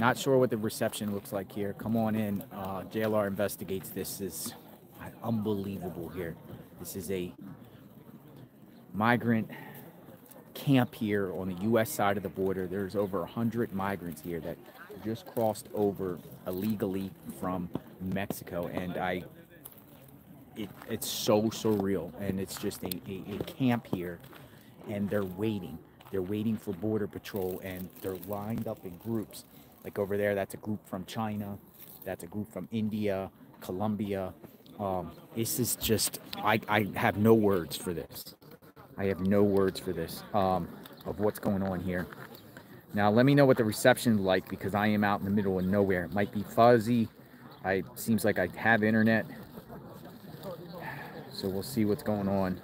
Not sure what the reception looks like here. Come on in. Uh, JLR investigates. This is unbelievable here. This is a migrant camp here on the U.S. side of the border. There's over 100 migrants here that just crossed over illegally from Mexico. And I, it, it's so surreal. And it's just a, a, a camp here. And they're waiting. They're waiting for Border Patrol and they're lined up in groups. Like over there, that's a group from China. That's a group from India, Colombia. Um, this is just, I, I have no words for this. I have no words for this um, of what's going on here. Now, let me know what the reception is like because I am out in the middle of nowhere. It might be fuzzy. I seems like I have internet. So we'll see what's going on.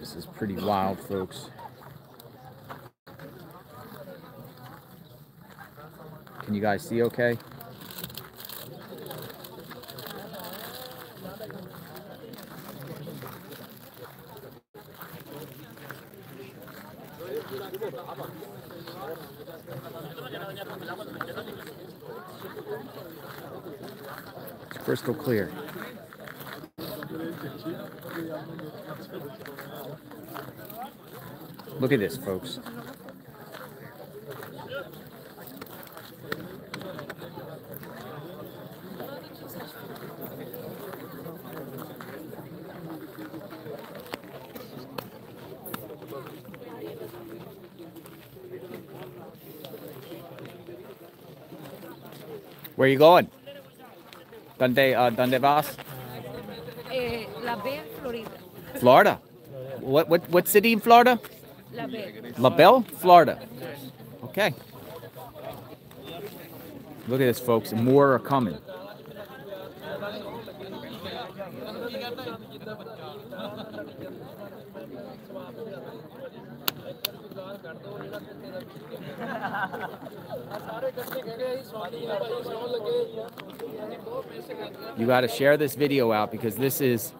This is pretty wild, folks. Can you guys see okay? It's crystal clear. Look at this, folks. Where are you going? Donde, uh, donde vas? Eh, LaBelle, Florida. Florida. What, what, what city in Florida? LaBelle. La Belle, Florida. Okay. Look at this, folks. More are coming. You got to share this video out because this is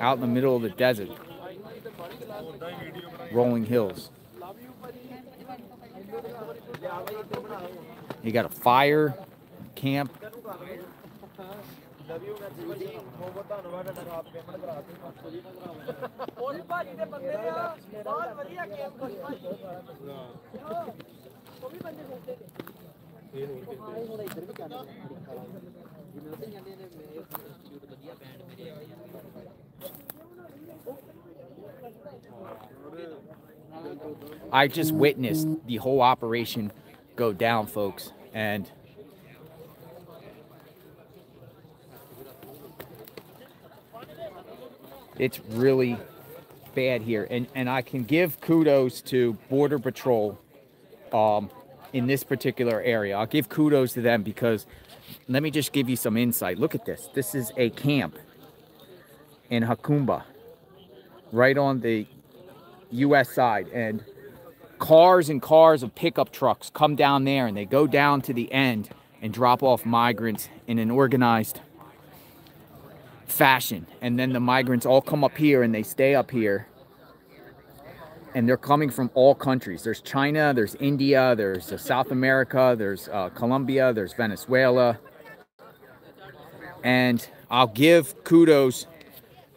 out in the middle of the desert. Rolling hills. You got a fire camp. I just witnessed the whole operation go down, folks, and it's really bad here. And and I can give kudos to Border Patrol um, in this particular area. I'll give kudos to them because let me just give you some insight. Look at this. This is a camp in Jacumba, right on the U.S. side, and cars and cars of pickup trucks come down there and they go down to the end and drop off migrants in an organized fashion. And then the migrants all come up here and they stay up here. And they're coming from all countries. There's China, there's India, there's uh, South America, there's uh, Colombia, there's Venezuela. And I'll give kudos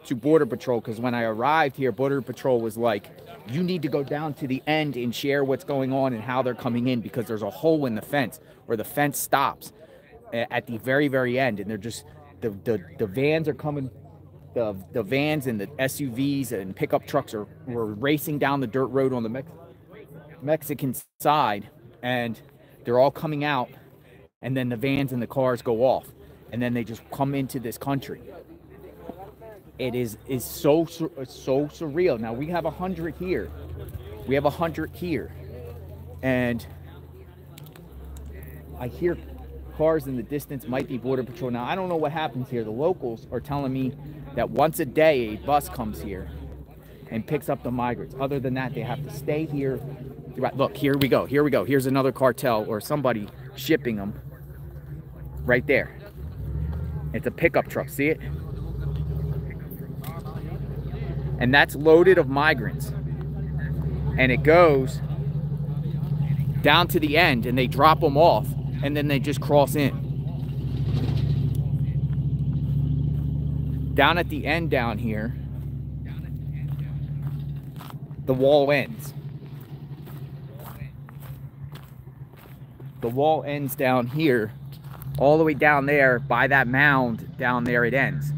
to Border Patrol because when I arrived here, Border Patrol was like, you need to go down to the end and share what's going on and how they're coming in because there's a hole in the fence where the fence stops at the very, very end. And they're just, the, the, the vans are coming, the, the vans and the SUVs and pickup trucks are were racing down the dirt road on the Mex- Mexican side and they're all coming out and then the vans and the cars go off and then they just come into this country. It is is so so surreal. Now we have a hundred here. We have a hundred here. And i hear cars in the distance might be border patrol. Now i don't know what happens here. The locals are telling me that once a day a bus comes here and picks up the migrants. Other than that they have to stay here. Look here we go here we go. Here's another cartel or somebody shipping them right there. It's a pickup truck see it? And that's loaded of migrants. And it goes down to the end and they drop them off and then they just cross in. Down at the end down here, the wall ends. The wall ends down here, all the way down there by that mound down there it ends.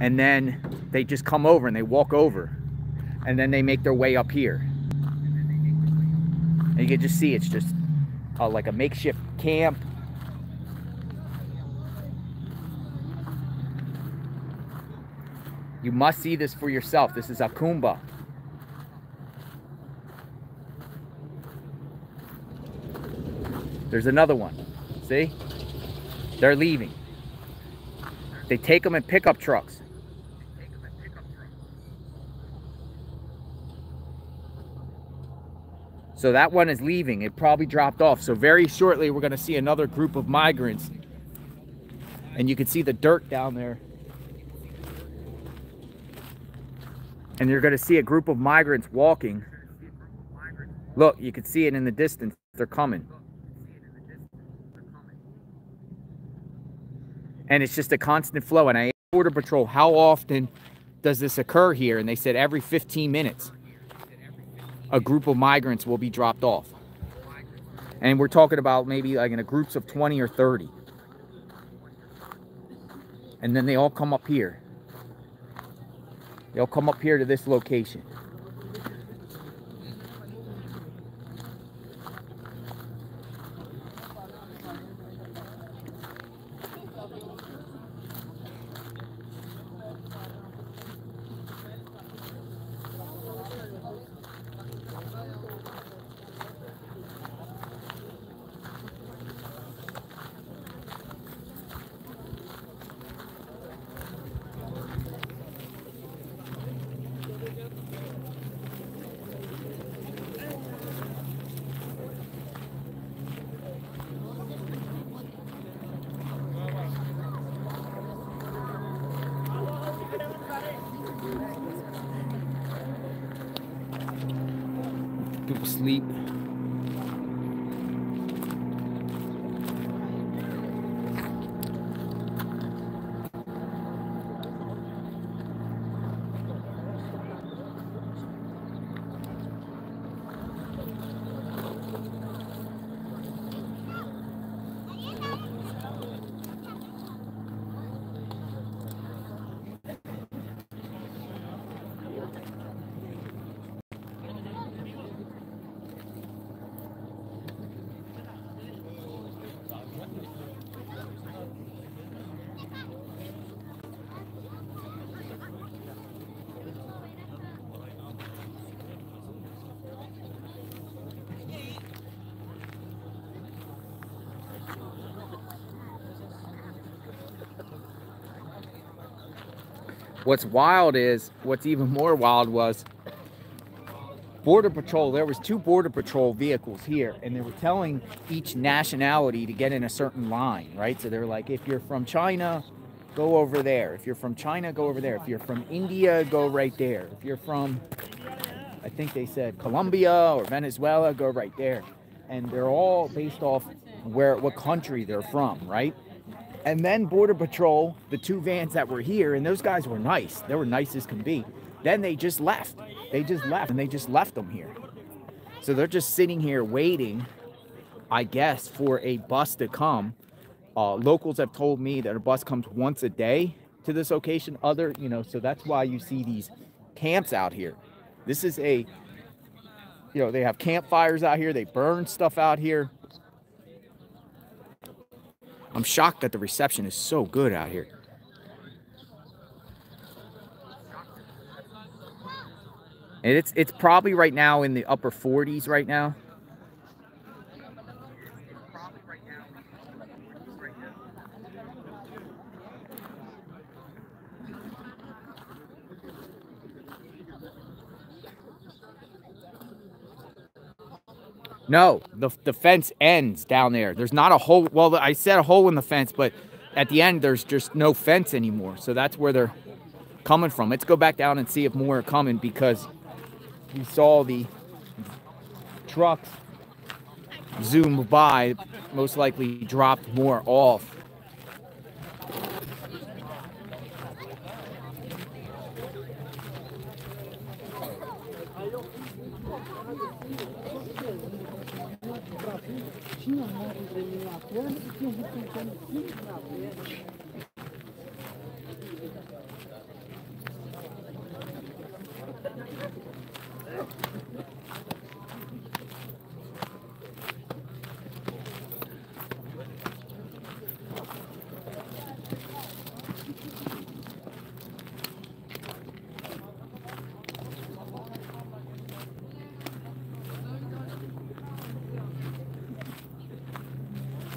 And then they just come over and they walk over and then they make their way up here. And you can just see it's just uh, like a makeshift camp. You must see this for yourself. This is Jacumba. There's another one. See? They're leaving. They take them in pickup trucks. So that one is leaving. It probably dropped off. So very shortly, we're going to see another group of migrants. And you can see the dirt down there. And you're going to see a group of migrants walking. Look, you can see it in the distance. They're coming. And it's just a constant flow. And I asked Border Patrol, how often does this occur here? And they said every 15 minutes a group of migrants will be dropped off. And we're talking about maybe like in a groups of 20 or 30. And then they all come up here. They'll come up here to this location. People sleep. What's wild is, what's even more wild was Border Patrol, there was two Border Patrol vehicles here, and they were telling each nationality to get in a certain line, right? So they're like, if you're from China, go over there. If you're from China, go over there. If you're from India, go right there. If you're from, I think they said Colombia or Venezuela, go right there. And they're all based off where what country they're from, right? And then Border Patrol, the two vans that were here, and those guys were nice. They were nice as can be. Then they just left. They just left, and they just left them here. So they're just sitting here waiting, I guess, for a bus to come. Uh, locals have told me that a bus comes once a day to this location. Other, you know, so that's why you see these camps out here. This is a, you know, they have campfires out here. They burn stuff out here. I'm shocked that the reception is so good out here. And it's it's probably right now in the upper 40s right now. No, the, the fence ends down there. There's not a hole. Well, I said a hole in the fence, but at the end, there's just no fence anymore. So that's where they're coming from. Let's go back down and see if more are coming because we saw the trucks zoom by, most likely dropped more off. Eu não tinha na um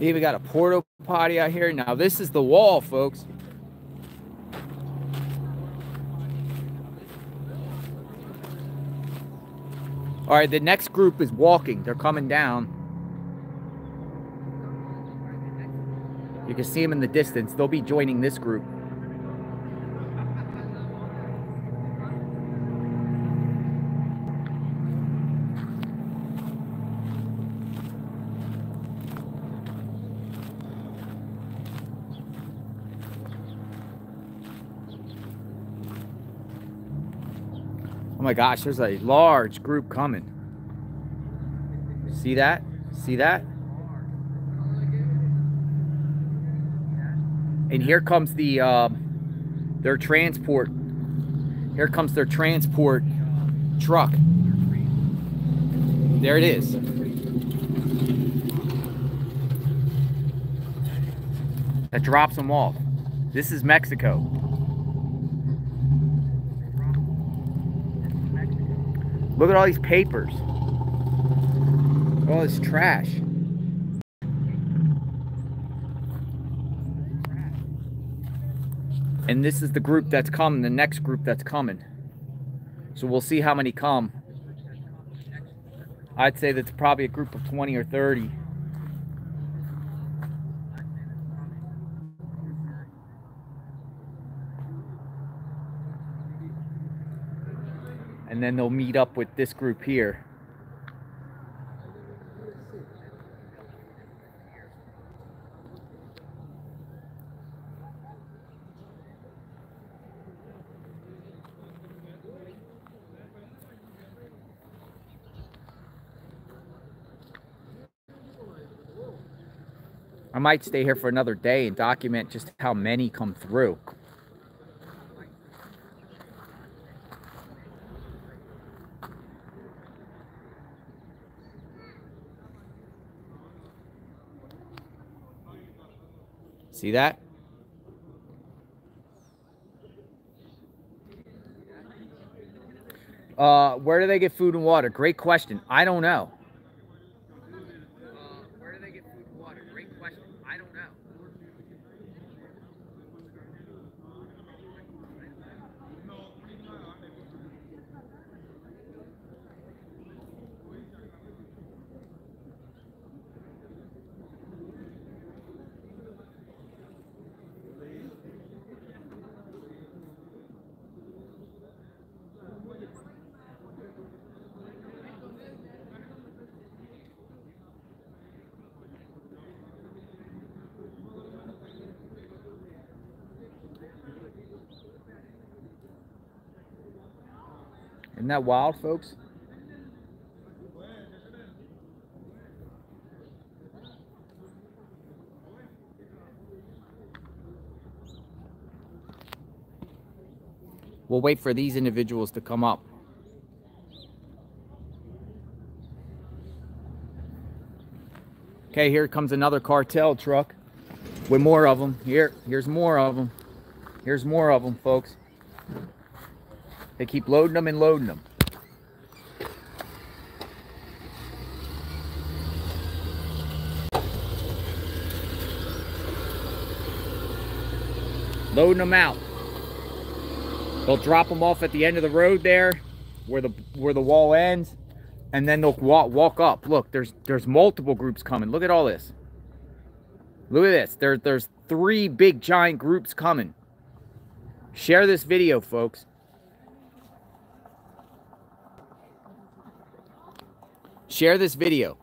They even got a porta potty out here. Now this is the wall, folks. All right, the next group is walking. They're coming down. You can see them in the distance. They'll be joining this group. Oh my gosh, there's a large group coming. See that? See that? And here comes the uh, their transport. Here comes their transport truck. There it is. That drops them off. This is Mexico. Look at all these papers. All this trash. And this is the group that's coming, the next group that's coming. So we'll see how many come. I'd say that's probably a group of 20 or 30. And then they'll meet up with this group here. I might stay here for another day and document just how many come through. See that? Uh, where do they get food and water? Great question. I don't know. Isn't that wild, folks? We'll wait for these individuals to come up. Okay, here comes another cartel truck with more of them. Here, here's more of them. Here's more of them, folks. They keep loading them and loading them. Loading them out. They'll drop them off at the end of the road there where the where the wall ends and then they'll walk, walk up. Look, there's there's multiple groups coming. Look at all this. Look at this. There, there's three big giant groups coming. Share this video, folks. Share this video.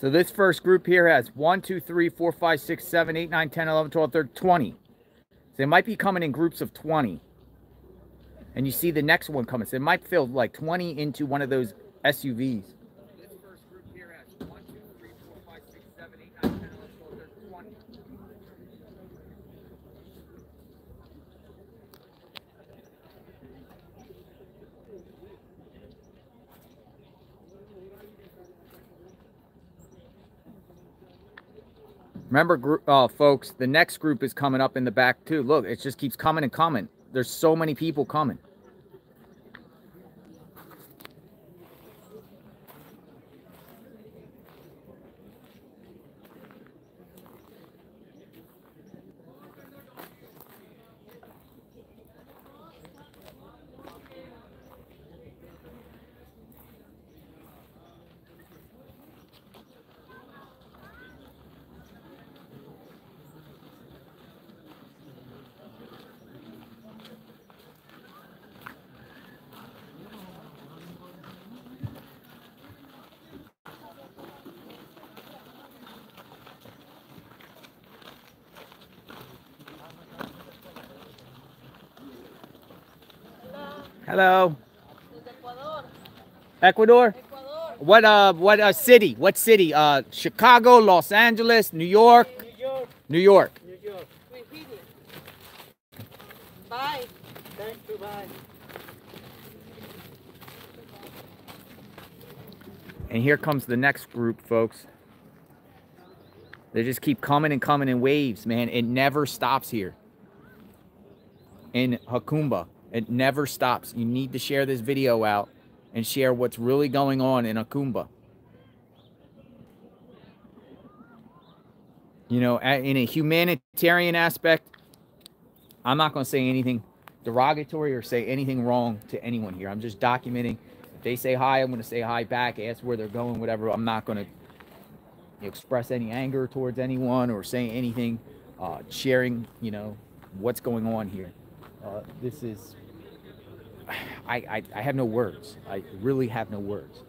So this first group here has 1, 2, 3, 4, 5, 6, 7, 8, 9, 10, 11, 12, 13, 20. So they might be coming in groups of 20. And you see the next one coming. So it might fill like 20 into one of those SUVs. This first group here has 1, 2, 3, 4, 5, 6, 7, 8, 9, 10, 11, 12, 13, 20. Remember, uh, folks, the next group is coming up in the back too. Look, it just keeps coming and coming. There's so many people coming. Hello. Ecuador. What uh what uh city? What city? Uh Chicago, Los Angeles, New York. New York, New York. New York. Bye. Thank you, bye. And here comes the next group, folks. They just keep coming and coming in waves, man. It never stops here. In Jacumba, it never stops. You need to share this video out and share what's really going on in Jacumba. You know, in a humanitarian aspect, I'm not going to say anything derogatory or say anything wrong to anyone here. I'm just documenting. If they say hi, I'm going to say hi back, ask where they're going, whatever. I'm not going to express any anger towards anyone or say anything, uh, sharing, you know, what's going on here. Uh, this is, I, I, I have no words. I really have no words.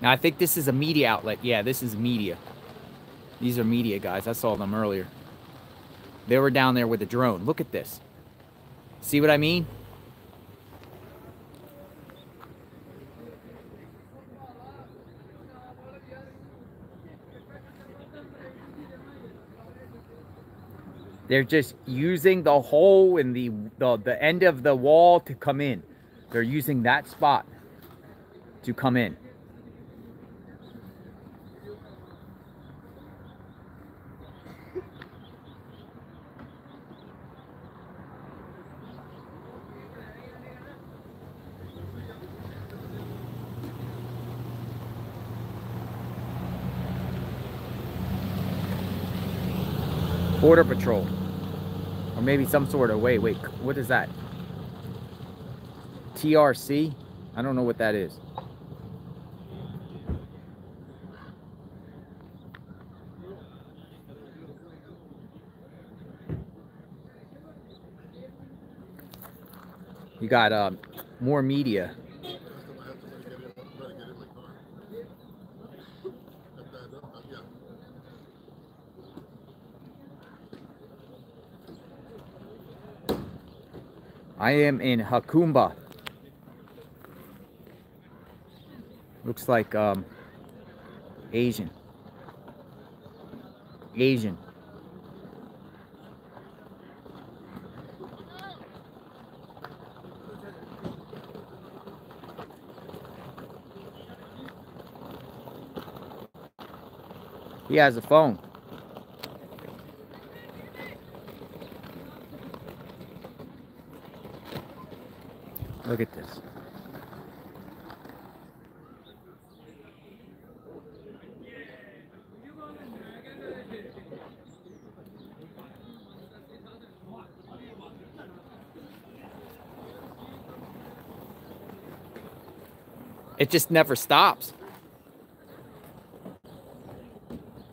Now I think this is a media outlet. Yeah, this is media. These are media guys. I saw them earlier. They were down there with a drone. Look at this. See what I mean? They're just using the hole in the, the the end of the wall to come in. They're using that spot to come in. Border Patrol. Or maybe some sort of, wait, wait, what is that? TRC? I don't know what that is. You got um, more media. I am in Jacumba. Looks like um, Asian. Asian. He has a phone. Look at this. It just never stops.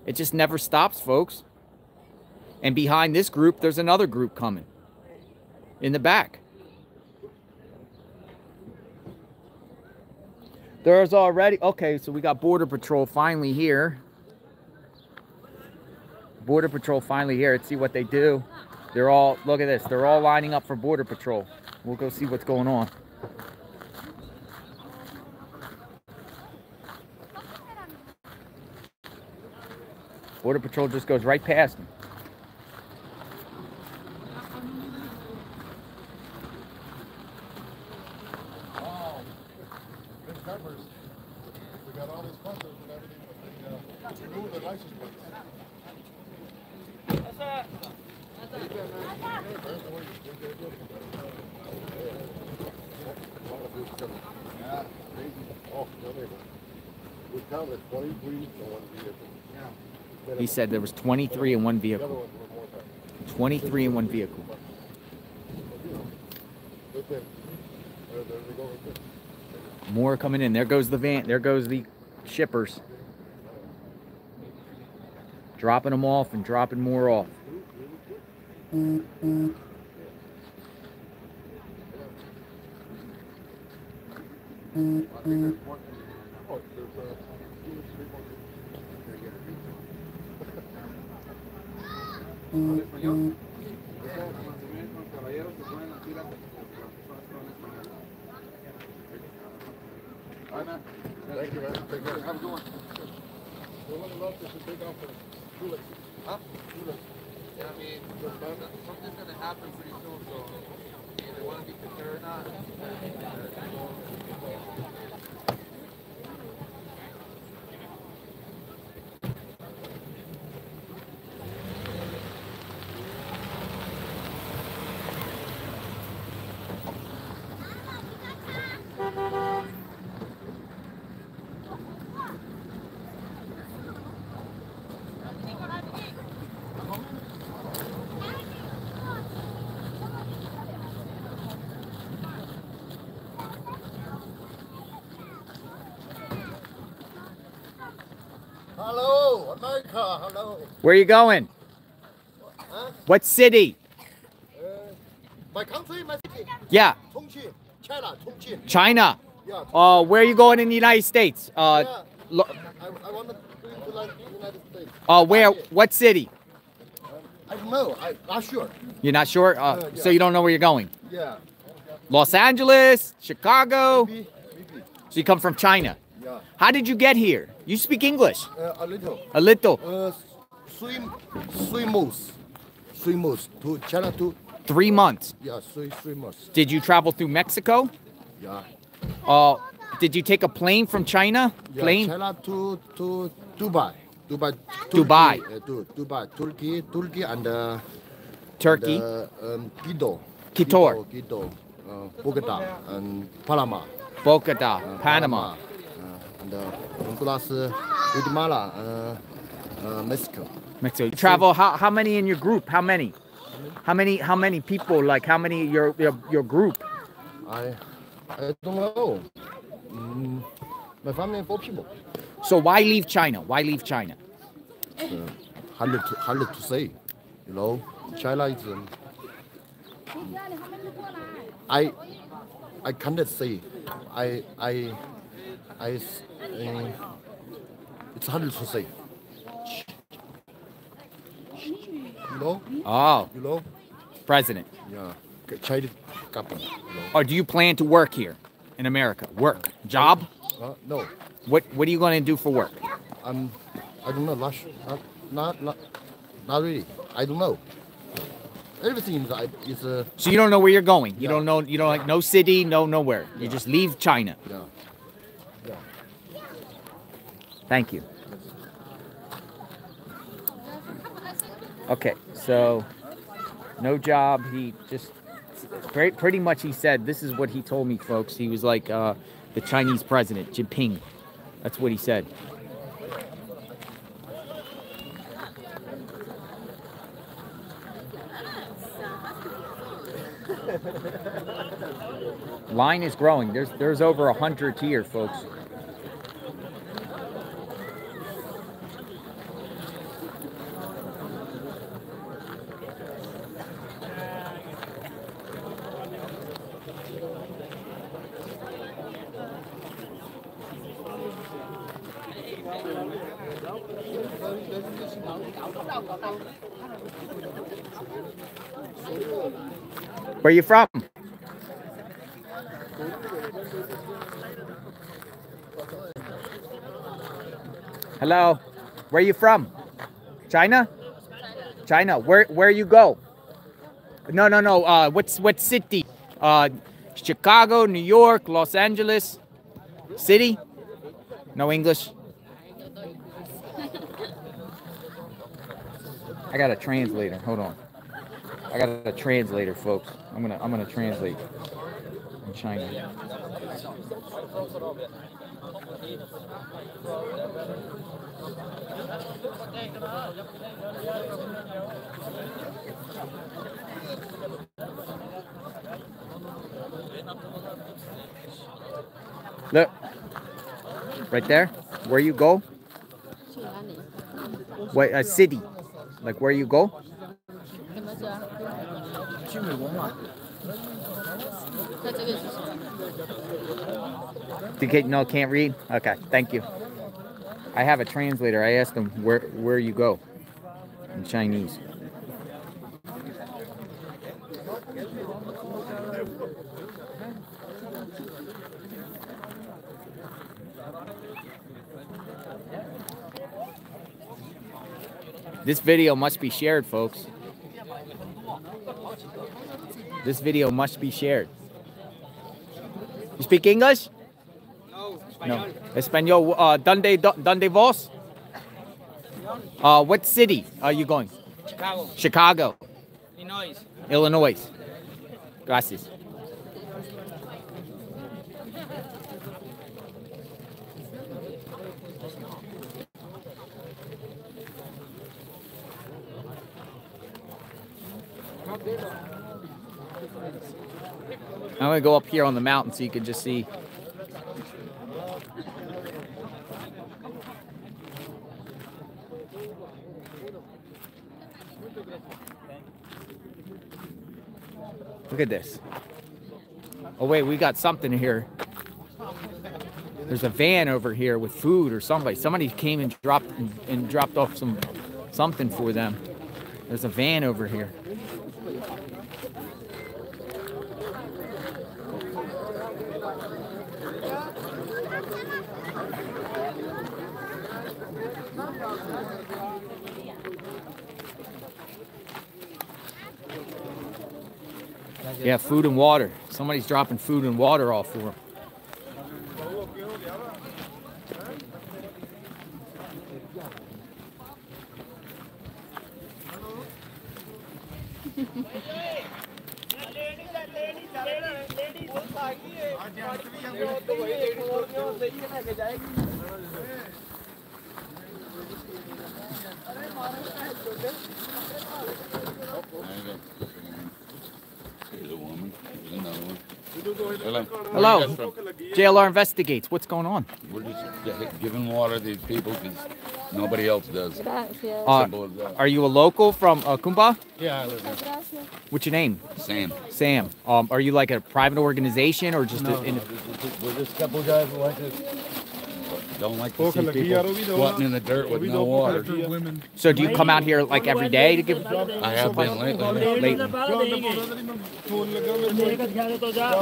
It just never stops, folks. And behind this group, there's another group coming in the back. There's already, okay, so we got Border Patrol finally here. Border Patrol finally here. Let's see what they do. They're all, look at this, they're all lining up for Border Patrol. We'll go see what's going on. Border Patrol just goes right past me. Wow. Big peppers. We got all these buses and everything, but they, uh, renew the license plates. Yeah, crazy. Oh, no, they- We counted twenty-three in one vehicle. He said there was 23 in one vehicle. ones were more than, 23 in one vehicle. More coming in. There goes the van. There goes the shippers. Dropping them off and dropping more off. Oh, there's, uh, two, three more. They get it. Ana, Thank you, man. Take care. Have a good one. The one who left us to take off the shoelaces. Huh? Shoelaces. Yeah, I mean, Just done. something's gonna happen pretty soon, so if they wanna be prepared or not. Hello, Hello. Where are you going? Huh? What city? Uh, my country, my city. Yeah, Chongqing, China, Chongqing. China. Yeah. Uh, where are you going in the United States? Uh, yeah. I, I want to go to like United States. uh, where? What city? I don't know. I'm not sure. You're not sure. Uh, Uh, So you don't know where you're going? Yeah. Los Angeles, Chicago. Maybe, maybe. So you come from China. Yeah. How did you get here? You speak English Uh, a little. a little. Uh, swim, three months. Three months to China to Three months. yeah, three three months. Did you travel through Mexico? Yeah. Uh, did you take a plane from China? Yeah, Plane? China to to Dubai. Dubai. Dubai. Turkey, uh, to Dubai, Turkey, Turkey, and uh, Turkey? and, uh, um, Quito. Quito. Quito, uh, Bogota, and Panama. Bogota, uh, Panama. And uh, Honduras, uh, Guatemala, uh, uh, Mexico. Mexico. You travel how, how many in your group? How many? How many how many people like how many your your, your group? I I don't know. Mm, my family four people. So why leave China? Why leave China? Uh, hard to hard to say. You know, China is. Um, I I can't say. I I I. Uh, it's say. You know, Oh, you know. president. Yeah. Chinese government. You know. Or do you plan to work here in America? Work, job? Uh, no, What What are you going to do for work? I'm. I don't know. Not, not, not, not, really. I don't know. Everything is, is uh, So you don't know where you're going. You Yeah. don't know. You don't like no city, no nowhere. You just leave China. yeah. Yeah. Thank you. Okay, so no job. He just pretty, pretty much he said this is what he told me, folks. He was like uh, the Chinese president, Jinping. That's what he said. Line is growing. There's there's over a hundred here, folks. Where are you from? Hello. Where are you from? China? China. Where where you go? No, no, no. Uh what's what city? Uh Chicago, New York, Los Angeles. City? No English. I got a translator. Hold on. I got a translator, folks. I'm gonna I'm gonna translate in China. Look, right there, where you go. What a city, like where you go. Can't no can't read. Okay, thank you. I have a translator. I asked them where where you go in Chinese. This video must be shared, folks. This video must be shared. You speak English? No. Espanol. Uh, donde, do- donde vos? Uh, what city are you going? Chicago, Chicago, Illinois. Illinois. Gracias. I'm gonna go up here on the mountain so you can just see. Look at this. Oh wait, we got something here. There's a van over here with food or somebody. Somebody came and dropped and dropped off some something for them. There's a van over here. Yeah, food and water. Somebody's dropping food and water off for them. Here's a woman. Here's another one. Hello. Hello. Where you guys from? JLR investigates. What's going on? We're just giving water to these people because nobody else does. Uh, Simple as that. are you a local from uh, Kumba? Yeah, I live there. What's your name? Sam. Sam. Um, are you like a private organization or just No, a, in, no, this is- we're just a couple guys like this. Don't like to see people squatting in the dirt with no water. So do you come out here like every day to give? I have been lately. lately.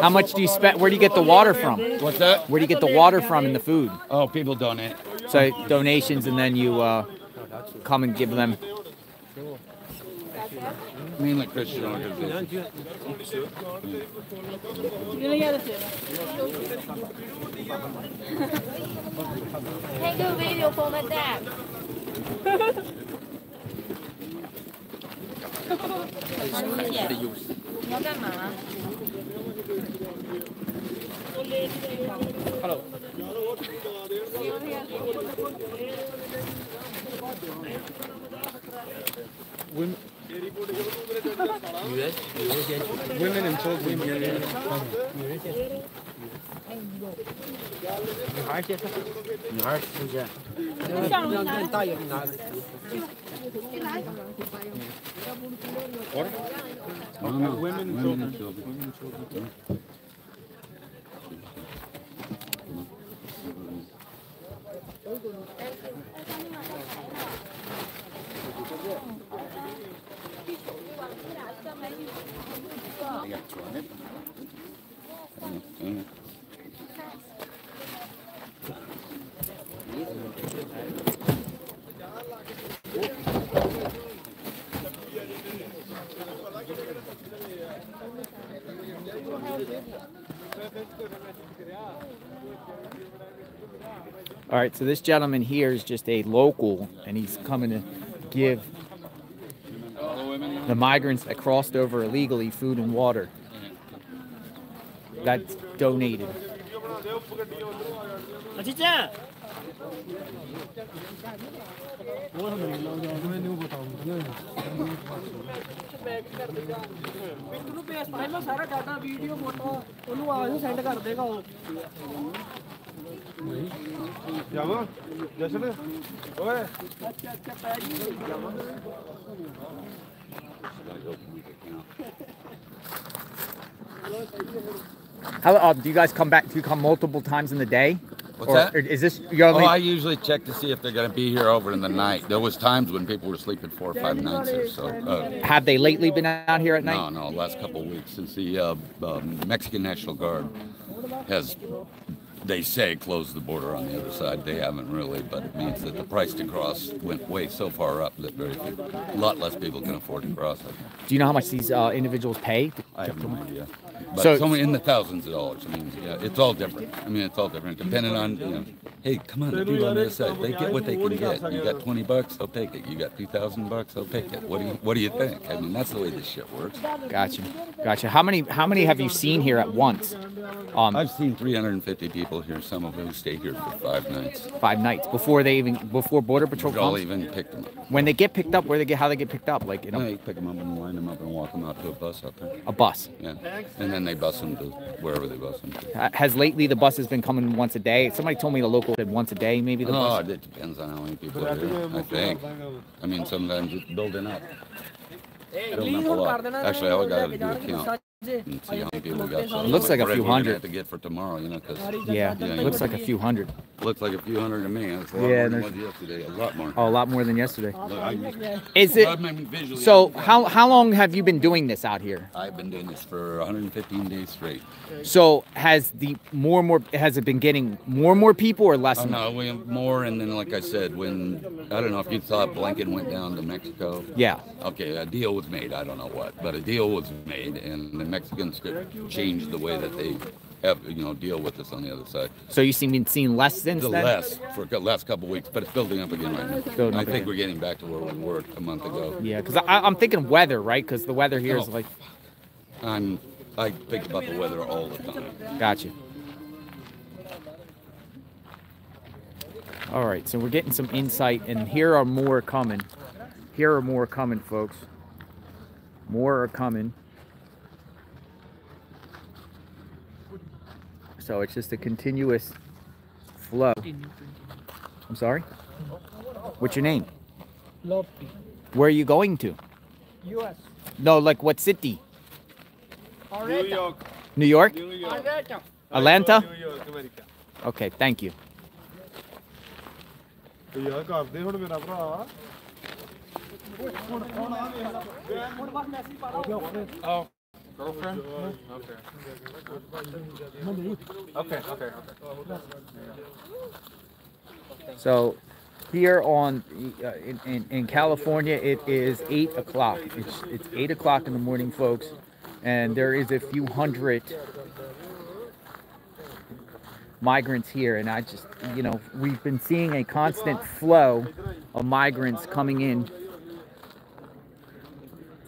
How much do you spend? Where do you get the water from? What's that? Where do you get the water from and the food? Oh, people donate. So donations, and then you uh, come and give them. Mainly Christian organizations. Take a video for my dad. women and children no. Women and children. I All right. So this gentleman here is just a local, and he's coming to give the the migrants that crossed over illegally food and water. That's donated. ਮੈਨੂੰ ਬਤਾਉਂਗਾ ਨੂੰ ਭੇਜ ਪਹਿਲਾਂ ਸਾਰਾ data video photo ਉਹਨੂੰ ਆਵਾਜ਼ send ਕਰ ਦੇਗਾ ਉਹ ਜਾਵਾਂ ਜਸ਼ਨ ਓਏ How uh, do you guys come back? Do you come multiple times in the day? What's or, that? or is this your Oh, only? I usually check to see if they're going to be here over in the night. There was times when people were sleeping four or five nights here. So, uh, have they lately been out here at night? no, no, last couple of weeks since the uh, um, Mexican National Guard has, they say, closed the border on the other side. They haven't really, but it means that the price to cross went way so far up that very few, a lot less people can afford to cross it. Do you know how much these uh, individuals pay? I have no idea. But So- so, in the thousands of dollars. I mean, yeah, it's all different. I mean, it's all different depending on, you know, hey, come on, the people on the other side, they get what they can get. You got 20 bucks, they'll take it. You got 2,000 bucks, they'll take it. What do you, what do you think? I mean, that's the way this shit works. Gotcha, gotcha. How many? How many have you seen here at once? Um, I've seen 350 people here, some of whom stay here for five nights. five nights before they even before border patrol I'll comes. even pick them up. When they get picked up, where they get how they get picked up? Like You know, a, you pick them up and line them up and walk them out to a bus out there. a bus. Yeah. And then they bus them to wherever they bus them to. Has lately the bus has been coming once a day? Somebody told me the local said once a day, maybe the Oh, bus. it depends on how many people are here, I think. I mean, sometimes it's building up. Building up a lot. Actually, all I got to do is count and see how many people got. So Looks like a few hundred. Have to get for tomorrow, you know, because Yeah, Yeah, looks like a few hundred. looks like a few hundred to me. It's a lot Yeah, more and than there's- was yesterday. A lot more. Oh, a lot more than yesterday. Look, I- Is it? I mean, visually, So I- how how long have you been doing this out here? I've been doing this for 115 days straight. So has the more and more has it been getting more and more people or less? Oh, and no, we have more, and then like I said, when I don't know if you thought Blinken went down to Mexico. Yeah. Okay, a deal was made. I don't know what, but a deal was made, and the Mexicans could change the way that they have, you know, deal with us on the other side. So you seem been seeing less since The then. less for the last couple of weeks, but it's building up again right now. Building I think again. we're getting back to where we were a month ago. Yeah, because I'm thinking weather, right? Because the weather here is Oh. like, I'm, I think about the weather all the time. gotcha. All right, so we're getting some insight, and here are more coming. Here are more coming, folks. More are coming. So it's just a continuous flow. I'm sorry? What's your name? Lofty. Where are you going to? U.S. No, like what city? New York. New York? New York. Atlanta? Atlanta? New York, America. Okay, thank you. Oh girlfriend? Okay. Okay, okay, okay. So here on uh, in, in, in California, it is eight o'clock. It's it's eight o'clock in the morning, folks, and there is a few hundred migrants here. And I just you know we've been seeing a constant flow of migrants coming in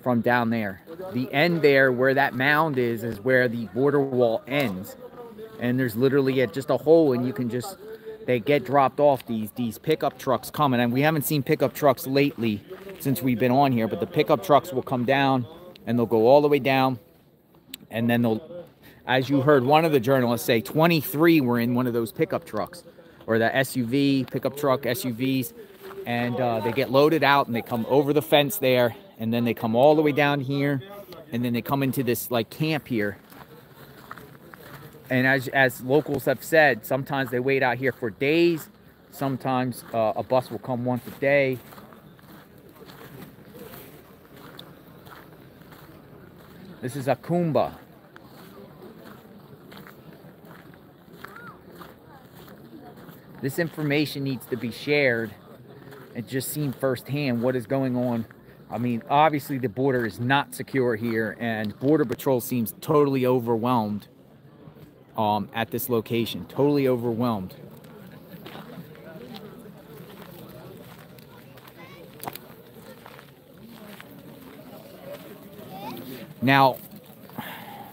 from down there. The end there, where that mound is, is where the border wall ends, and there's literally a, just a hole, and you can just they get dropped off these these pickup trucks coming and we haven't seen pickup trucks lately since we've been on here but the pickup trucks will come down and they'll go all the way down and then they'll as you heard one of the journalists say 23 were in one of those pickup trucks or the suv pickup truck suvs and uh, they get loaded out and they come over the fence there and then they come all the way down here and then they come into this like camp here and as as locals have said, sometimes they wait out here for days. Sometimes uh, a bus will come once a day. This is Jacumba This information needs to be shared and just seen firsthand what is going on. I mean, obviously the border is not secure here, and Border Patrol seems totally overwhelmed um, at this location. Totally overwhelmed. Now,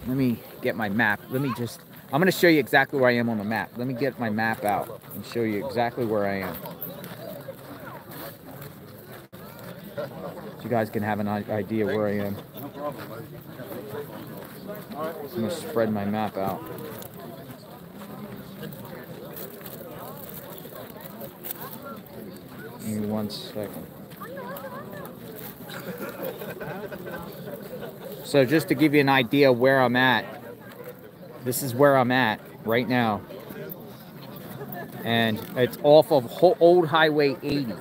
let me get my map. Let me just, I'm going to show you exactly where I am on the map. Let me get my map out and show you exactly where I am. You guys can have an idea where I am. I'm going to spread my map out. Give me one second. So just to give you an idea where I'm at, this is where I'm at right now. And it's off of Old Highway 80.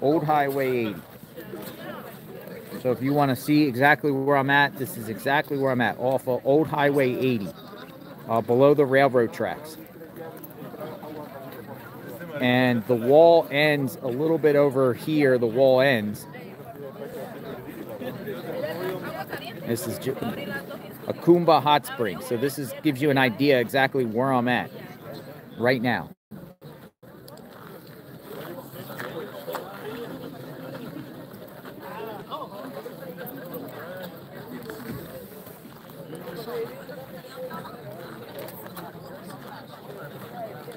Old Highway 80. So if you want to see exactly where I'm at, this is exactly where I'm at, off of Old Highway 80 uh, below the railroad tracks. And the wall ends a little bit over here. The wall ends. This is Jacumba Hot Spring. So this is gives you an idea exactly where I'm at right now.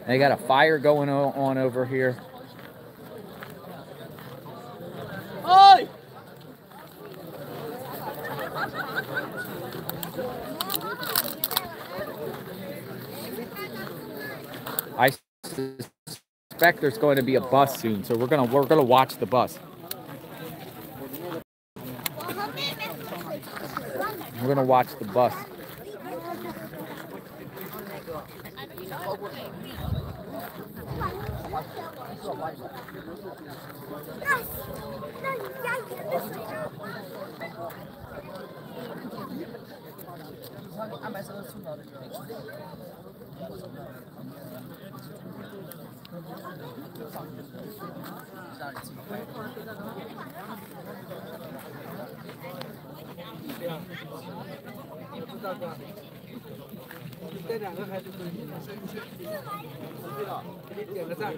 They got a fire going on over here. ਓਏ I suspect there's going to be a bus soon, so we're gonna we're gonna watch the bus. We're gonna watch the bus. 那那你家里的水呢？安排上送到的。这样，你这样。带两个孩子回去吗？出去了，给你点个赞。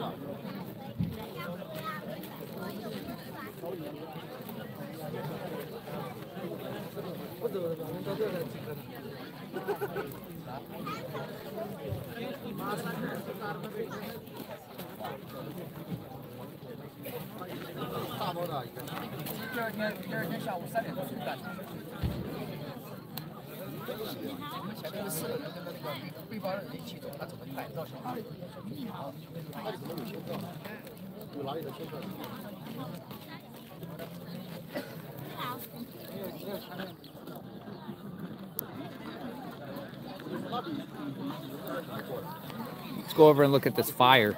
不走了，我到这来集合了。大包的，第二天第二天下午三点多就干。Let's go over and look at this fire.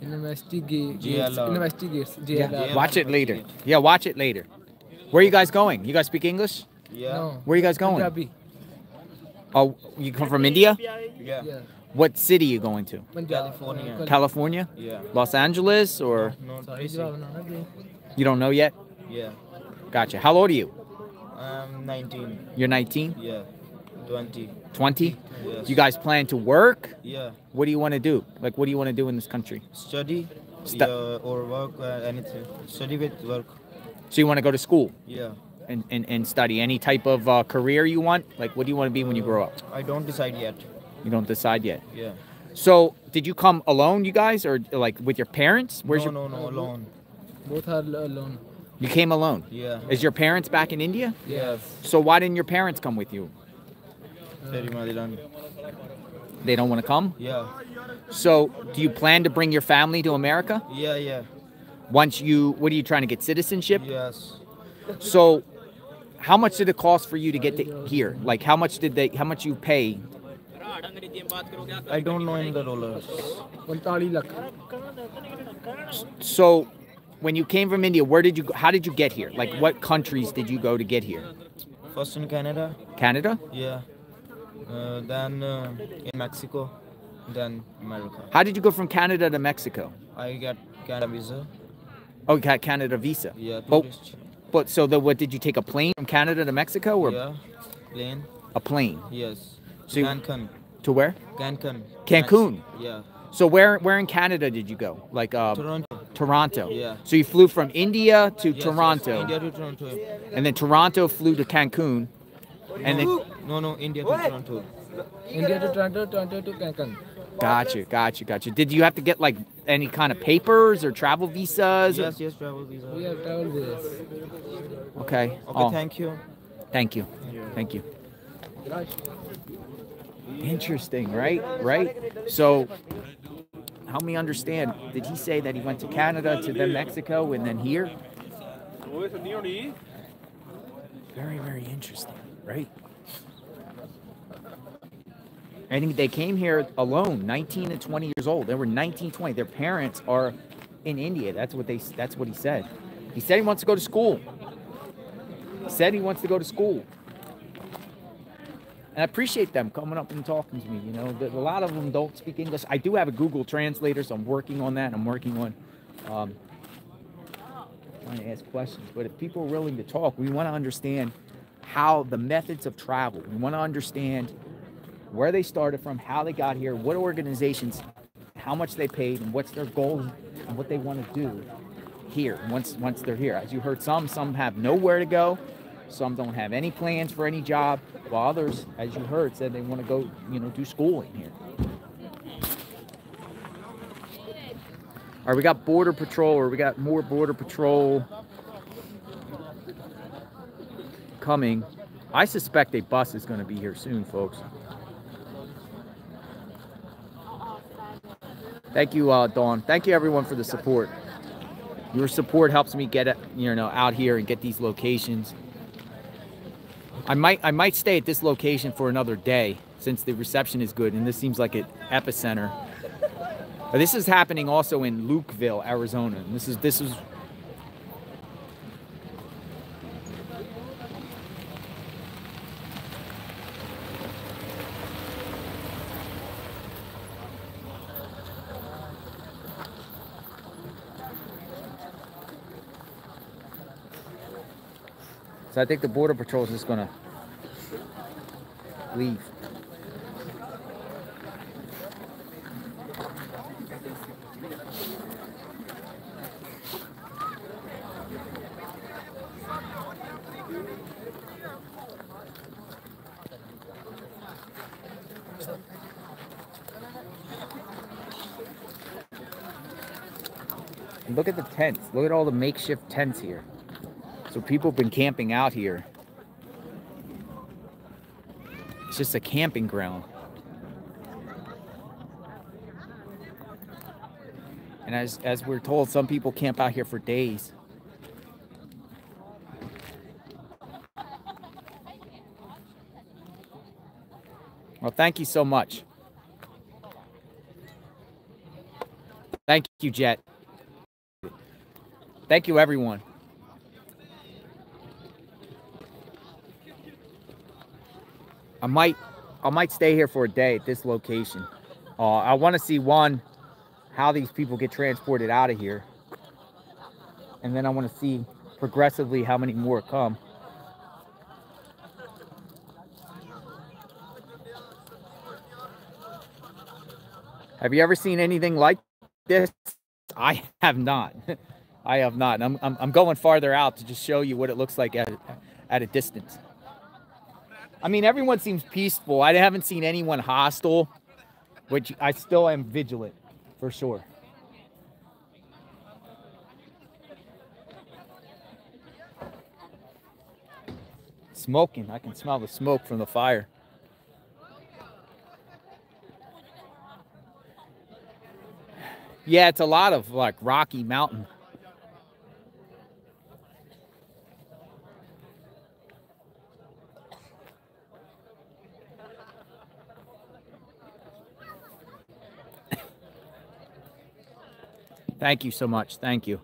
Investigate. JLR. Investigates. Yeah, watch it later. Yeah, watch it later. Where are you guys going? You guys speak English? Yeah. No. Where are you guys going? Punjabi. Oh, you come from India? Yeah. Yeah. What city are you going to? California. California? Yeah. Los Angeles or No, Sorry, Tracy. jawab na na you don't know yet? Yeah. Gotcha. How old are you? I'm 19. You're 19? Yeah. 20. 20? Yes. You guys plan to work? Yeah. What do you want to do? Like, what do you want to do in this country? Study. Stu- yeah, or work, uh, anything. Study with work. So you want to go to school Yeah. and, and, and study any type of uh, career you want? Like, what do you want to be when you grow up? I don't decide yet. You don't decide yet. Yeah. So, did you come alone, you guys, or like with your parents? Where's no, your? no, no, alone. Both are alone. You came alone. Yeah. Is your parents back in India? Yes. So why didn't your parents come with you? Very Madiran. They don't want to come. Yeah. So, do you plan to bring your family to America Yeah, yeah. once you? What are you trying to get citizenship? Yes. So, how much did it cost for you to get to here? Like, how much did they? How much you pay? I don't know in the dollars. So, when you came from India, where did you? How did you get here? Like, what countries did you go to get here? First in Canada. Canada? Yeah. Uh, then uh, in Mexico. Then America. How did you go from Canada to Mexico? I got Canada visa. Oh, you got Canada visa. Yeah. But, Tourist. but so the what? Did you take a plane from Canada to Mexico or Yeah. Plane. a plane Yes. So you- Cancun. to where? Cancun. Cancun? Yeah. So where where in Canada did you go? Like uh, Toronto. Toronto. Yeah. So you flew from India to Yes, yes, Toronto, India to Toronto. and then Toronto flew to Cancun, and then No, no, India to Toronto. India to Toronto, Toronto to Cancun. gotcha, gotcha, gotcha. Did you have to get like any kind of papers or travel visas? or- Yes, yes, travel visas. We have traveled with us. Okay. Okay, Oh, thank you. thank you. Thank you. Interesting, right? Right? So help me understand. Did he say that he went to Canada to then Mexico and then here? Very, very interesting, right? I think they came here alone, 19 and 20 years old. They were 19, 20. Their parents are in India. That's what they that's what he said. He said he wants to go to school. He said he wants to go to school. And I appreciate them coming up and talking to me. You know, a lot of them don't speak English. I do have a Google translator, so I'm working on that. I'm working on um, trying to ask questions. But if people are willing to talk, we want to understand how the methods of travel. We want to understand where they started from, how they got here, what organizations, how much they paid, and what's their goal and what they want to do here once once they're here. As you heard, some some have nowhere to go, some don't have any plans for any job, while others, as you heard, said they want to go, you know, do schooling here. All right, we got border patrol, or we got more border patrol coming. I suspect a bus is going to be here soon, folks. Thank you, uh, Dawn. Thank you, everyone, for the support. Your support helps me get, you know, out here and get these locations. I might, I might stay at this location for another day since the reception is good, and this seems like an epicenter. This is happening also in Lukeville, Arizona. And this is, this is. So I think the border patrol is just gonna leave. Look at the tents. Look at all the makeshift tents here. So people have been camping out here. It's just a camping ground. And as as we're told, some people camp out here for days. Well, thank you so much. Thank you, Jet. Thank you, everyone. I might, I might stay here for a day at this location. Uh, I want to see one, how these people get transported out of here, and then I want to see progressively how many more come. Have you ever seen anything like this? I have not. I have not. I'm, I'm, I'm going farther out to just show you what it looks like at, at a distance. I mean, everyone seems peaceful. I haven't seen anyone hostile, which I still am vigilant for sure. Smoking. I can smell the smoke from the fire. Yeah, it's a lot of like Rocky Mountain. Thank you so much. Thank you.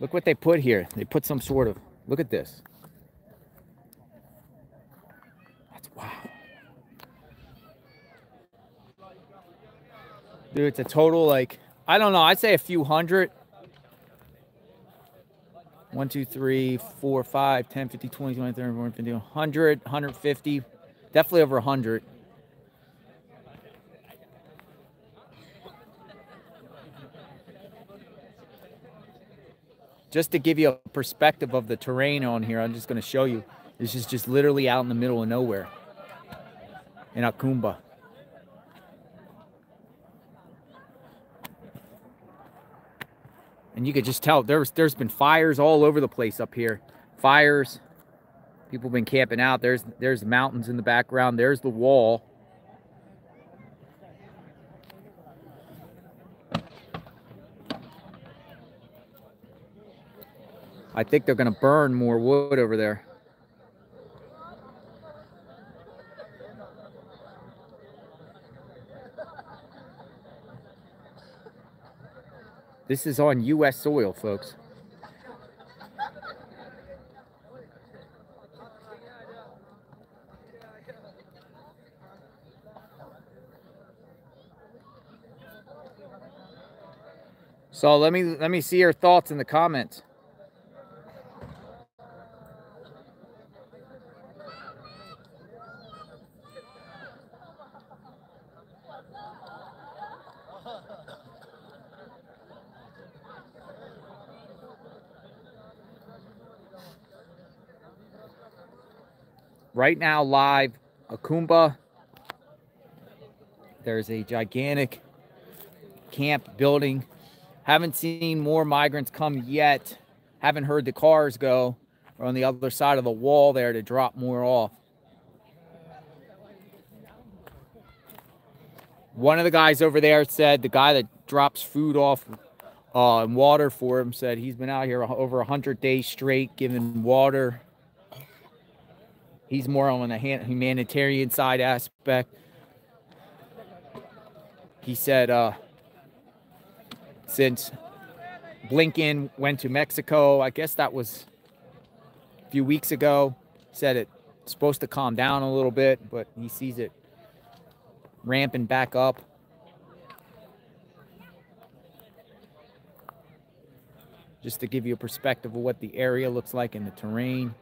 Look what they put here. They put some sort of, look at this. That's wow. Dude, it's a total like, I don't know, I'd say a few hundred. 1, 2, 3, 4, 5, 10, 50, 20, 20, 30, 40, 50, 100, 150, definitely over 100. Just to give you a perspective of the terrain on here, I'm just going to show you. This is just literally out in the middle of nowhere in Jacumba. And you could just tell there's there's been fires all over the place up here. Fires. People have been camping out. There's there's mountains in the background. There's the wall. I think they're going to burn more wood over there. This is on U.S. soil, folks. So let me let me see your thoughts in the comments. right now live Jacumba. There's a gigantic camp building. Haven't seen more migrants come yet. Haven't heard the cars go. We're on the other side of the wall there to drop more off. One of the guys over there said the guy that drops food off uh, and water for him said he's been out here over 100 days straight giving water He's more on the humanitarian side aspect. He said, uh, since Blinken went to Mexico, I guess that was a few weeks ago, said it's supposed to calm down a little bit, but he sees it ramping back up. just to give you a perspective of what the area looks like in the terrain.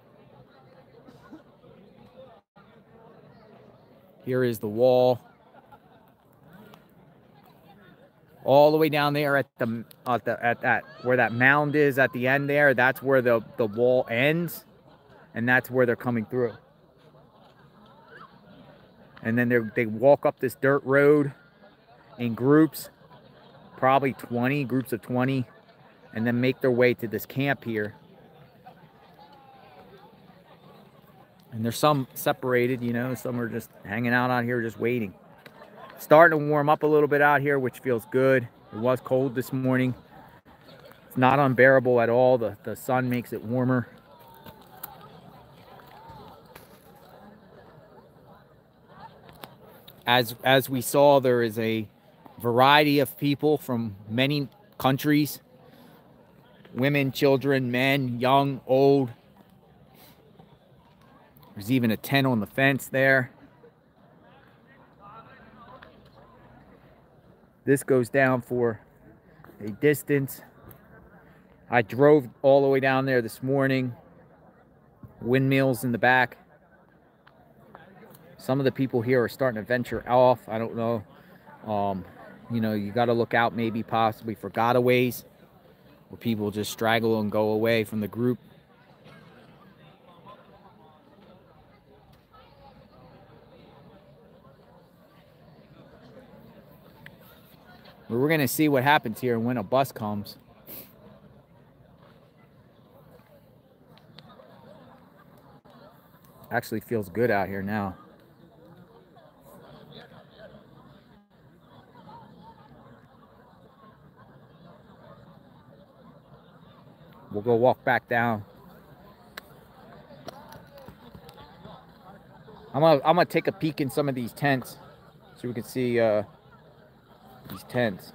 Here is the wall. All the way down there at the at the at that where that mound is at the end there, that's where the, the wall ends, and that's where they're coming through. And then they they walk up this dirt road in groups, probably 20 groups of 20, and then make their way to this camp here. And there's some separated, you know, some are just hanging out out here just waiting. Starting to warm up a little bit out here, which feels good. It was cold this morning. It's not unbearable at all. The, the sun makes it warmer. As, as we saw, there is a variety of people from many countries. Women, children, men, young, old. There's even a tent on the fence there. This goes down for a distance. I drove all the way down there this morning. Windmills in the back. Some of the people here are starting to venture off. I don't know. Um, you know, you got to look out maybe possibly for gotaways where people just straggle and go away from the group. We're going to see what happens here when a bus comes. Actually feels good out here now. We'll go walk back down. I'm gonna I'm gonna take a peek in some of these tents so we can see uh, these tents.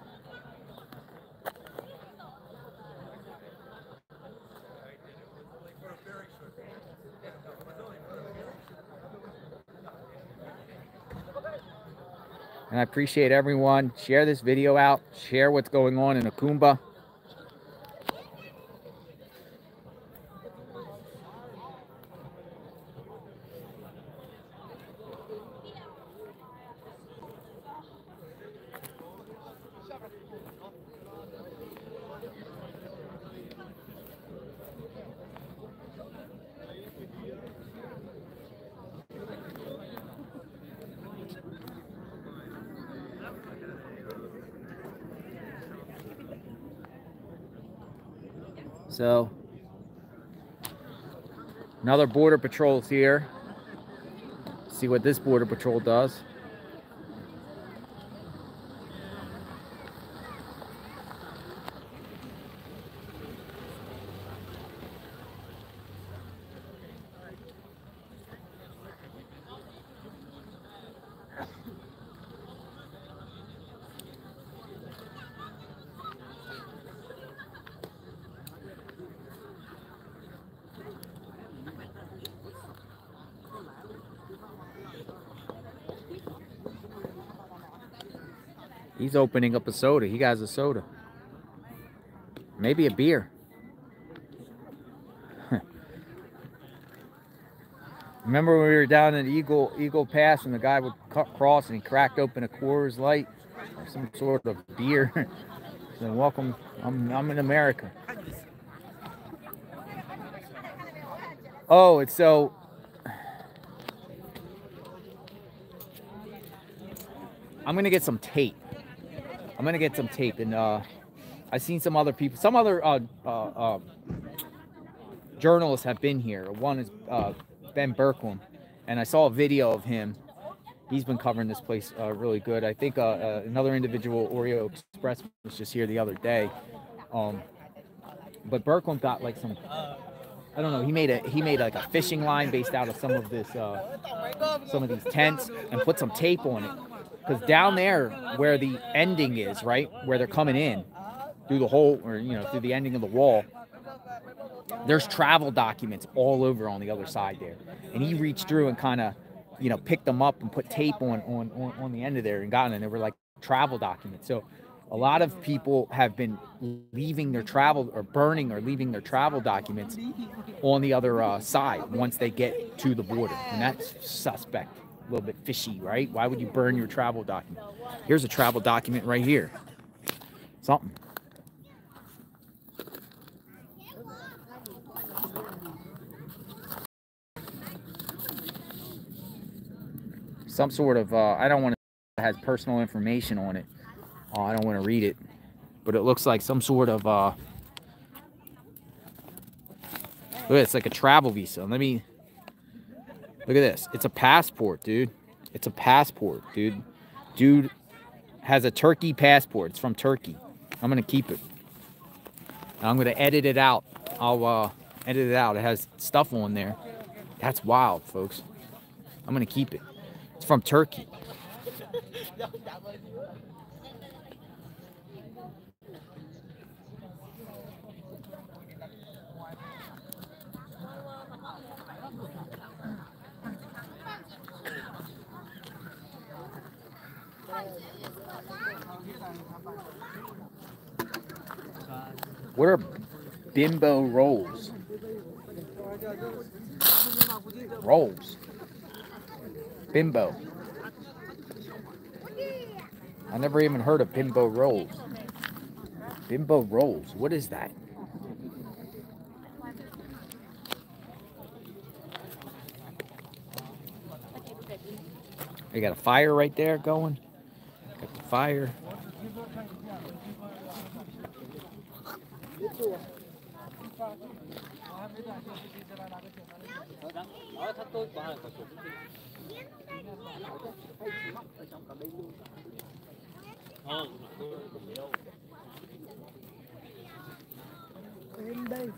And I appreciate everyone. Share this video out. Share what's going on in Jacumba. So another border patrol's here. See what this border patrol does. He's opening up a soda. He has a soda. Maybe a beer. Remember when we were down in Eagle Eagle Pass and the guy would cut cross and he cracked open a Coors Light or some sort of beer. so welcome. I'm I'm in America. Oh, it's so I'm gonna get some tape. I'm gonna get some tape, and uh, I've seen some other people, some other uh, uh, uh, journalists have been here. One is uh, Ben Bergquam, and I saw a video of him. He's been covering this place uh, really good. I think uh, another individual, Oreo Express, was just here the other day. Um, but Berkman got like some, I don't know. He made a he made like a fishing line based out of some of this, uh, some of these tents, and put some tape on it because down there where the ending is, right, where they're coming in through the hole or you know through the ending of the wall, there's travel documents all over on the other side there, and he reached through and kind of, you know, picked them up and put tape on on on, on the end of there and got them. And they were like travel documents. So a lot of people have been leaving their travel or burning or leaving their travel documents on the other uh, side once they get to the border. And that's suspect, a little bit fishy, right? Why would you burn your travel document? Here's a travel document right here. Something. Some sort of, uh, I don't want to, has personal information on it. Oh, I don't want to read it, but it looks like some sort of, uh, look, it's like a travel visa. Let me, look at this. It's a passport, dude. It's a passport, dude. Dude has a Turkey passport. It's from Turkey. I'm going to keep it. I'm going to edit it out. I'll uh, edit it out. It has stuff on there. That's wild, folks. I'm going to keep it. It's from Turkey. What are bimbo rolls? Rolls. Bimbo. I never even heard of bimbo rolls. Bimbo rolls. What is that? They got a fire right there going. Got the fire. Đến đây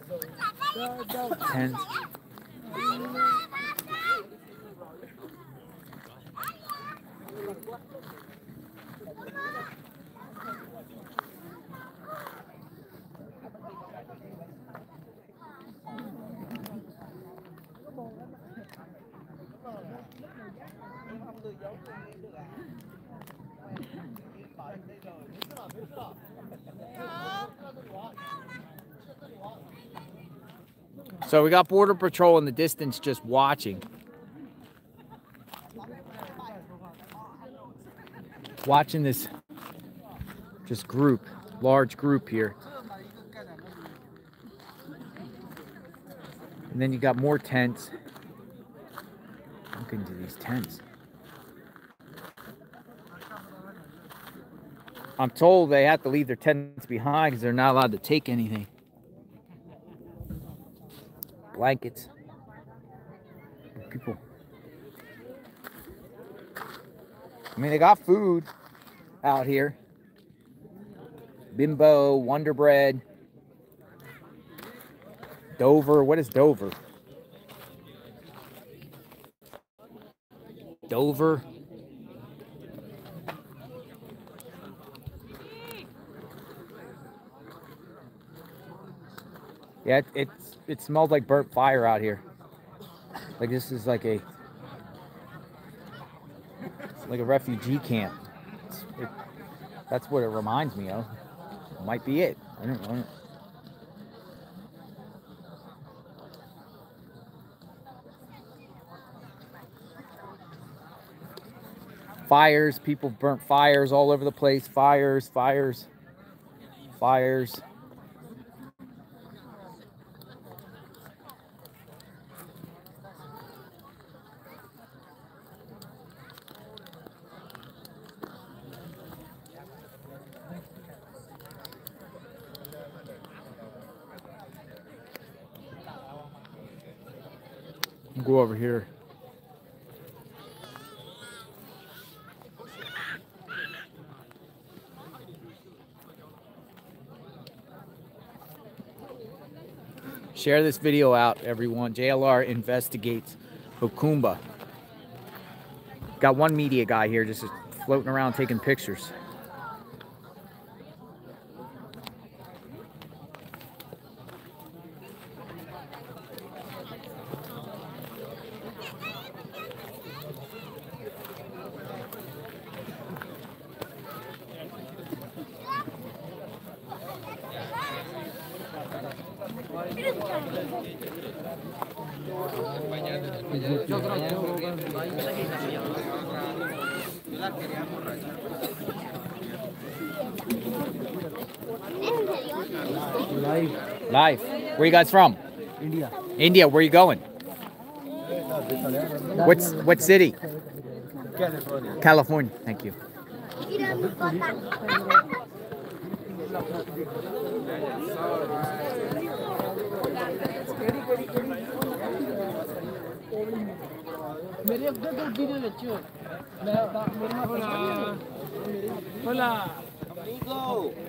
So we got Border Patrol in the distance just watching. Watching this just group, large group here. And then you got more tents. Look into these tents. I'm told they have to leave their tents behind because they're not allowed to take anything. Blankets. People. I mean, they got food out here. Bimbo, Wonder Bread, Dover. What is Dover? Dover. Yeah, it, it's it smells like burnt fire out here. Like this is like a like a refugee camp. It- that's what it reminds me of. Might be it. I don't know. Fires, people burnt fires all over the place. Fires, fires, fires. Go over here. Share this video out, everyone. JLR investigates Jacumba. Got one media guy here just floating around taking pictures. Live. Live. Where you guys from? India. India. Where you going? What's what city? California. California. Thank you.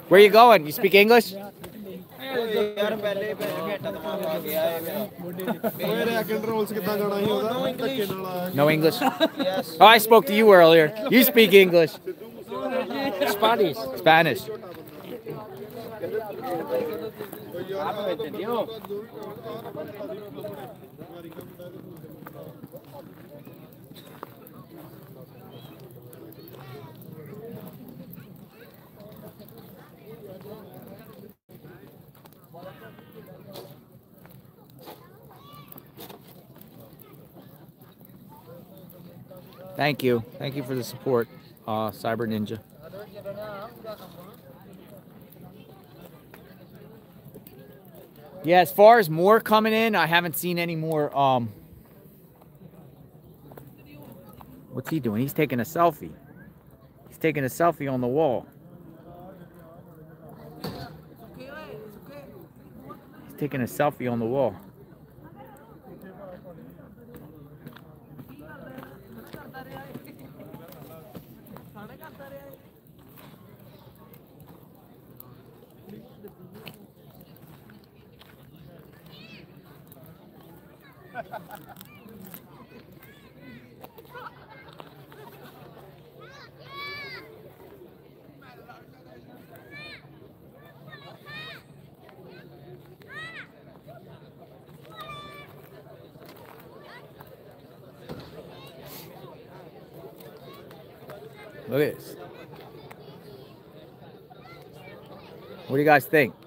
Where you going? You speak English? ਓਏ ਰੈਕਨ rolls ਕਿੱਦਾਂ ਗਾਣਾ ਸੀ ਉਹਦਾ ਧੱਕੇ ਨਾਲ ਆਇਆ No English? Oh, I spoke to you earlier. You speak English. Spanish. Spanish. Thank you. Thank you for the support, uh, Cyber Ninja. Yeah, as far as more coming in, I haven't seen any more. Um, what's he doing? He's taking a selfie. He's taking a selfie on the wall. He's taking a selfie on the wall. Guys think?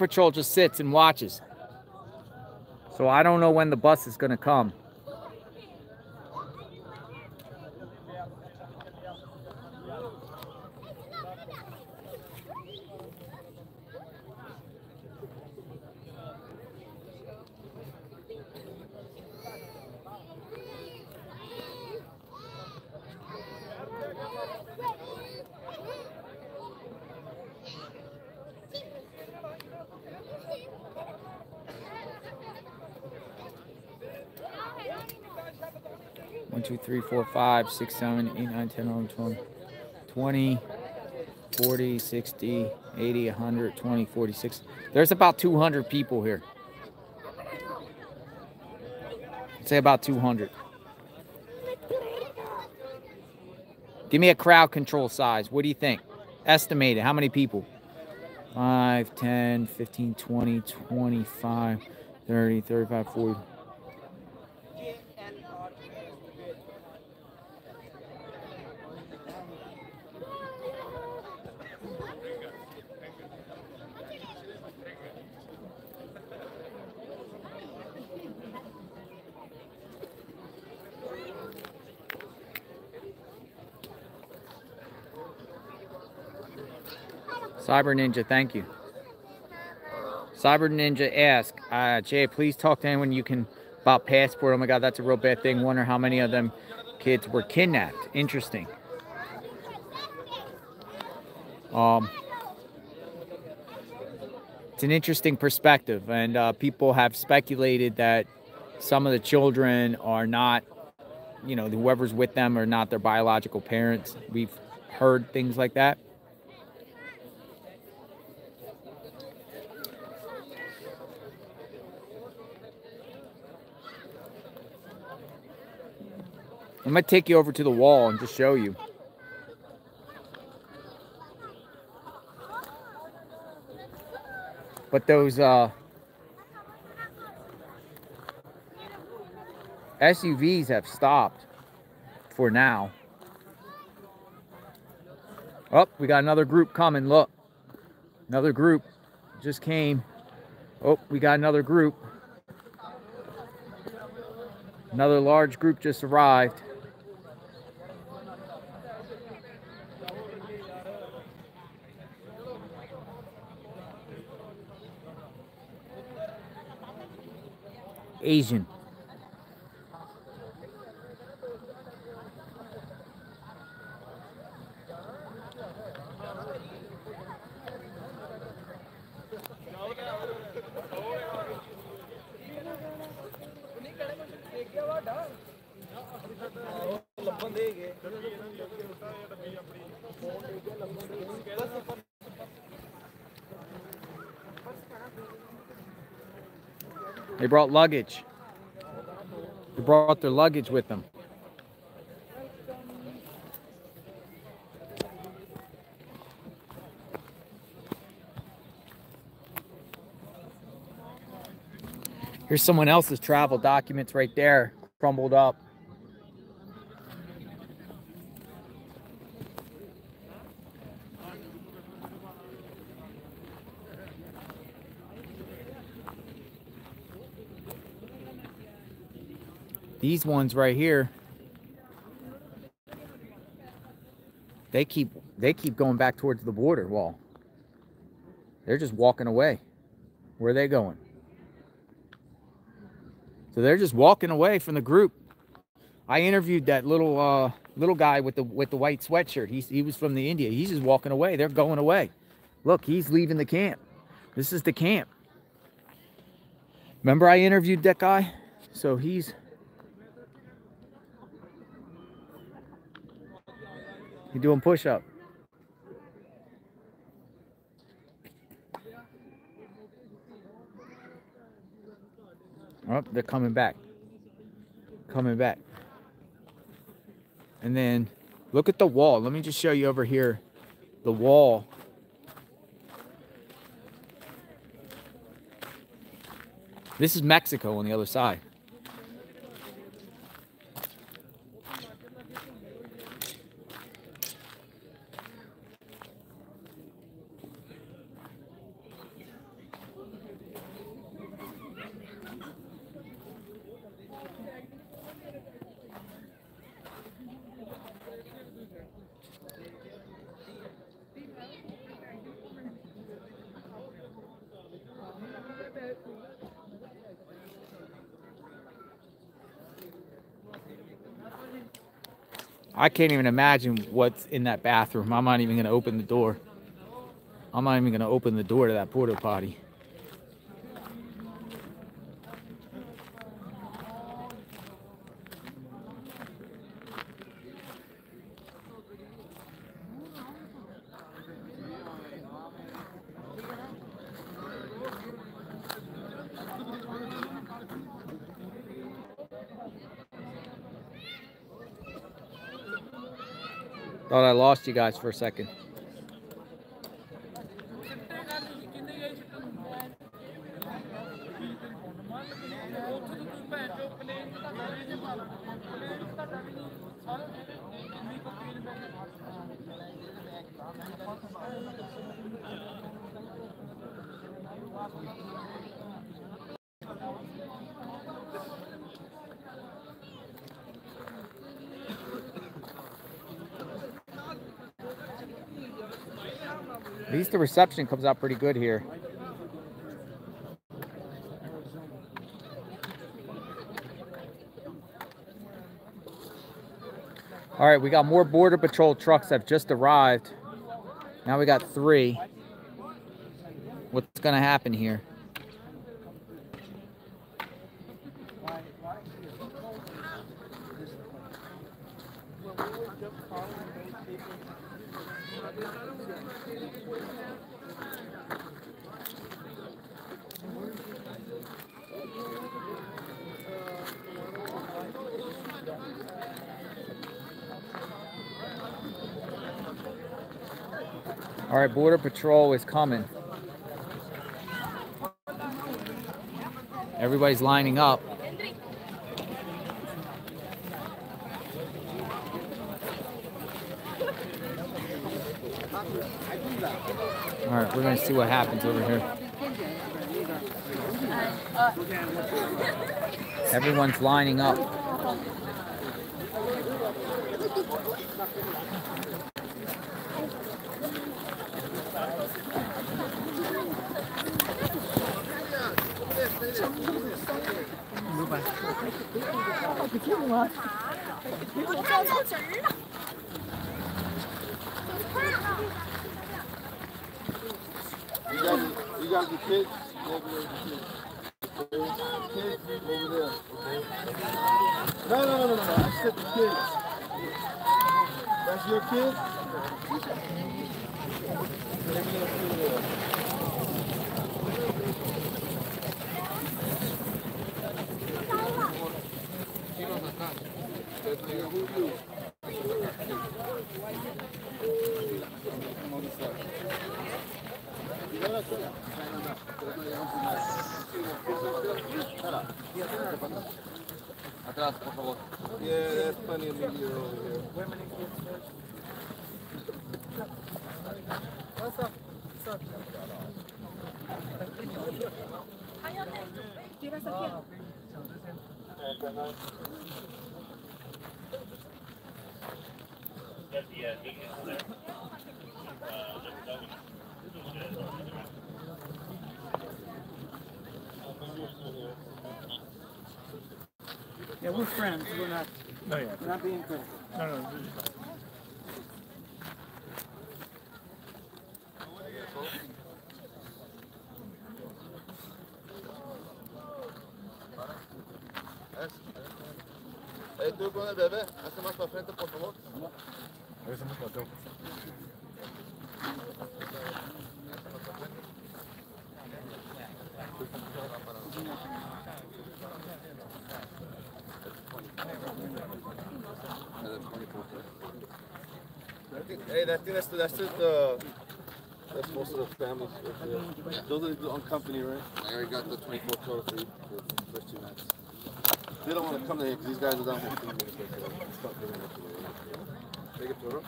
Patrol just sits and watches. So I don't know when the bus is going to come. One, two, three, four, five, six, seven, eight, nine, 10, 11, 12, 20, 40, 60, 80, 100, 20, 46. There's about 200 people here. I'd say about 200. Give me a crowd control size. What do you think? Estimated. How many people? 5, 10, 15, 20, 25, 30, 35, 40. Cyber Ninja, thank you. Cyber Ninja ask, uh, Jay, please talk to anyone you can about passport. Oh my God, that's a real bad thing. Wonder how many of them kids were kidnapped. Interesting. Um, it's an interesting perspective, and uh, people have speculated that some of the children are not you know, whoever's with them are not their biological parents. We've heard things like that. I'm gonna take you over to the wall and just show you. But those uh, SUVs have stopped for now. Oh, we got another group coming. Look, another group just came. Oh, we got another group. Another large group just arrived. Asian. Brought luggage. They brought their luggage with them. Here's someone else's travel documents right there, crumbled up. These ones right here, they keep they keep going back towards the border wall. They're just walking away. Where are they going? So they're just walking away from the group. I interviewed that little uh, little guy with the with the white sweatshirt. He's, he was from the India. He's just walking away. They're going away. Look, he's leaving the camp. This is the camp. Remember I interviewed that guy? So he's He's doing push up. Oh, they're coming back. Coming back. And then look at the wall. Let me just show you over here the wall. This is Mexico on the other side. I can't even imagine what's in that bathroom. I'm not even going to open the door. I'm not even going to open the door to that porta potty. Thought I lost you guys for a second. At least the reception comes out pretty good here. All right, we got more Border Patrol trucks that have just arrived. Now we got three. What's going to happen here? All right, Border Patrol is coming. Everybody's lining up. All right, we're gonna see what happens over here. Everyone's lining up. You got, you got the kids? Kids over there. Okay. No, no, no, no, no. I said the kids. That's your kid? Atrás, por favor. Yeah, there's plenty of media over here. Yeah, we're friends. We're not. We're not being critical. Eh, tú con el bebé, hace más para frente, por favor. Hey, that thing, that's, the- that's just, uh, that's most of the families. there. Those are on company, right? I already got the 24 total for the first two nights. They don't want to come here because these guys are down here. Take it to your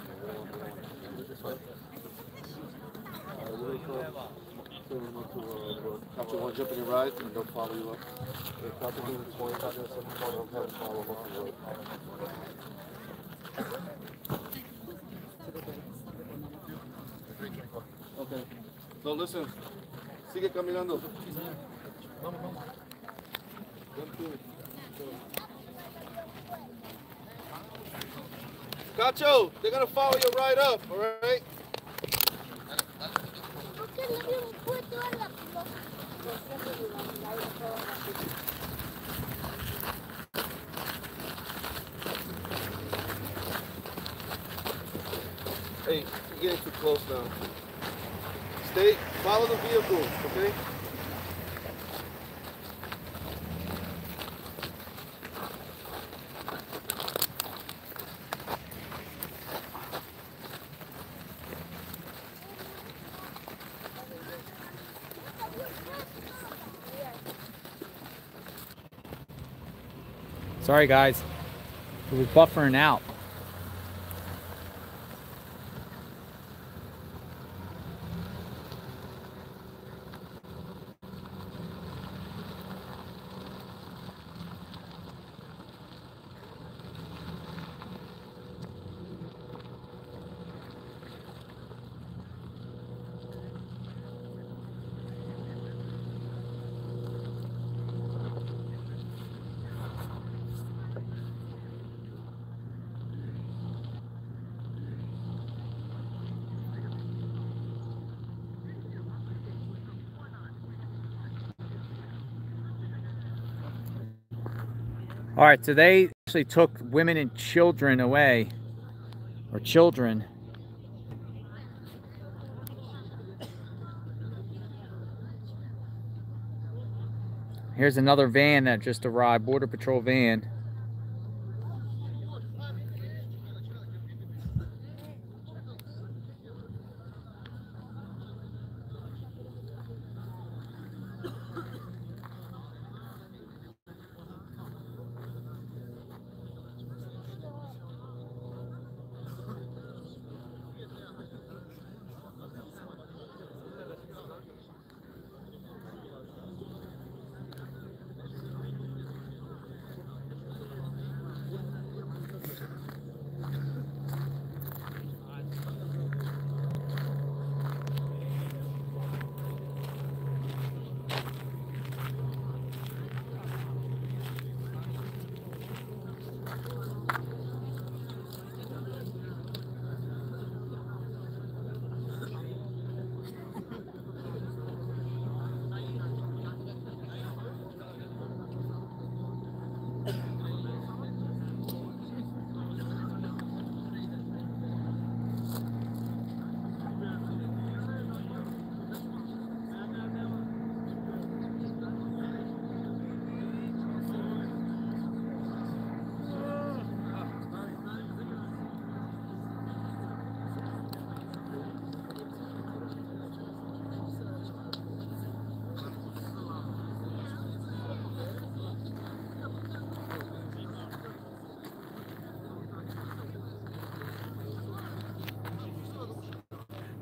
and they'll follow you up. They Captain doing the 20, Captain seven, follow up, have follow up on the road. Okay. So listen, sigue caminando. Vamos, vamos. Cacho, they're gonna follow you right up, all right? Hey, you're getting too close now. Stay, follow the vehicle, okay? Sorry, guys. It was buffering out. All right, so they actually took women and children away or children. Here's another van that just arrived, Border Patrol van.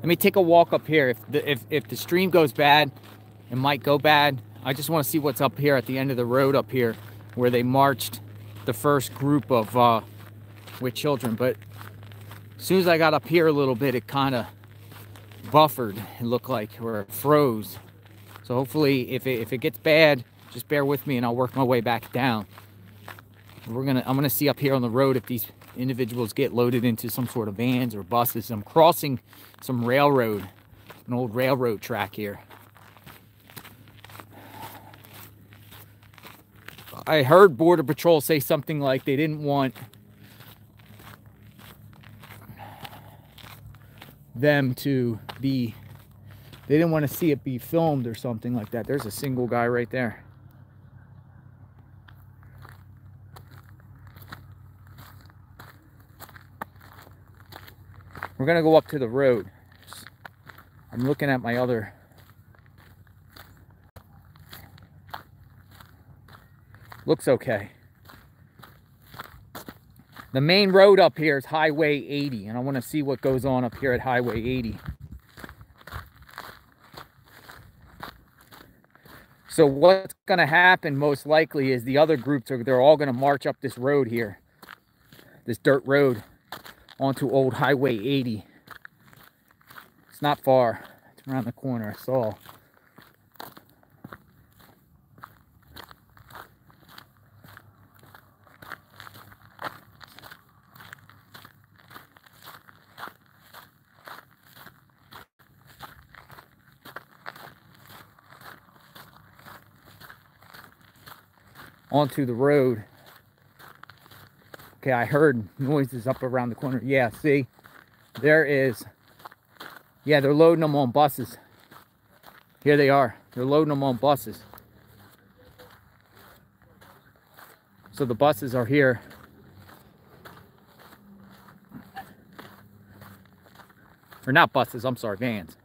Let me take a walk up here. If the, if, if the stream goes bad, it might go bad. I just want to see what's up here at the end of the road up here where they marched the first group of uh, with children. But as soon as I got up here a little bit, it kind of buffered, it looked like, or froze. So hopefully if it, if it gets bad, just bear with me and I'll work my way back down. We're gonna, I'm gonna see up here on the road if these individuals get loaded into some sort of vans or buses. I'm crossing some railroad, an old railroad track here. I heard Border Patrol say something like they didn't want them to be, they didn't want to see it be filmed or something like that. There's a single guy right there. We're gonna go up to the road. I'm looking at my other looks okay. The main road up here is Highway 80, and I want to see what goes on up here at Highway 80. So what's going to happen most likely is the other groups are they're all going to march up this road here, this dirt road, onto old Highway 80. It's not far. It's around the corner. I saw. onto the road. Okay, I heard noises up around the corner. Yeah, see, there is, yeah, they're loading them on buses. Here they are. They're loading them on buses. So the buses are here. Or not buses, I'm sorry, vans.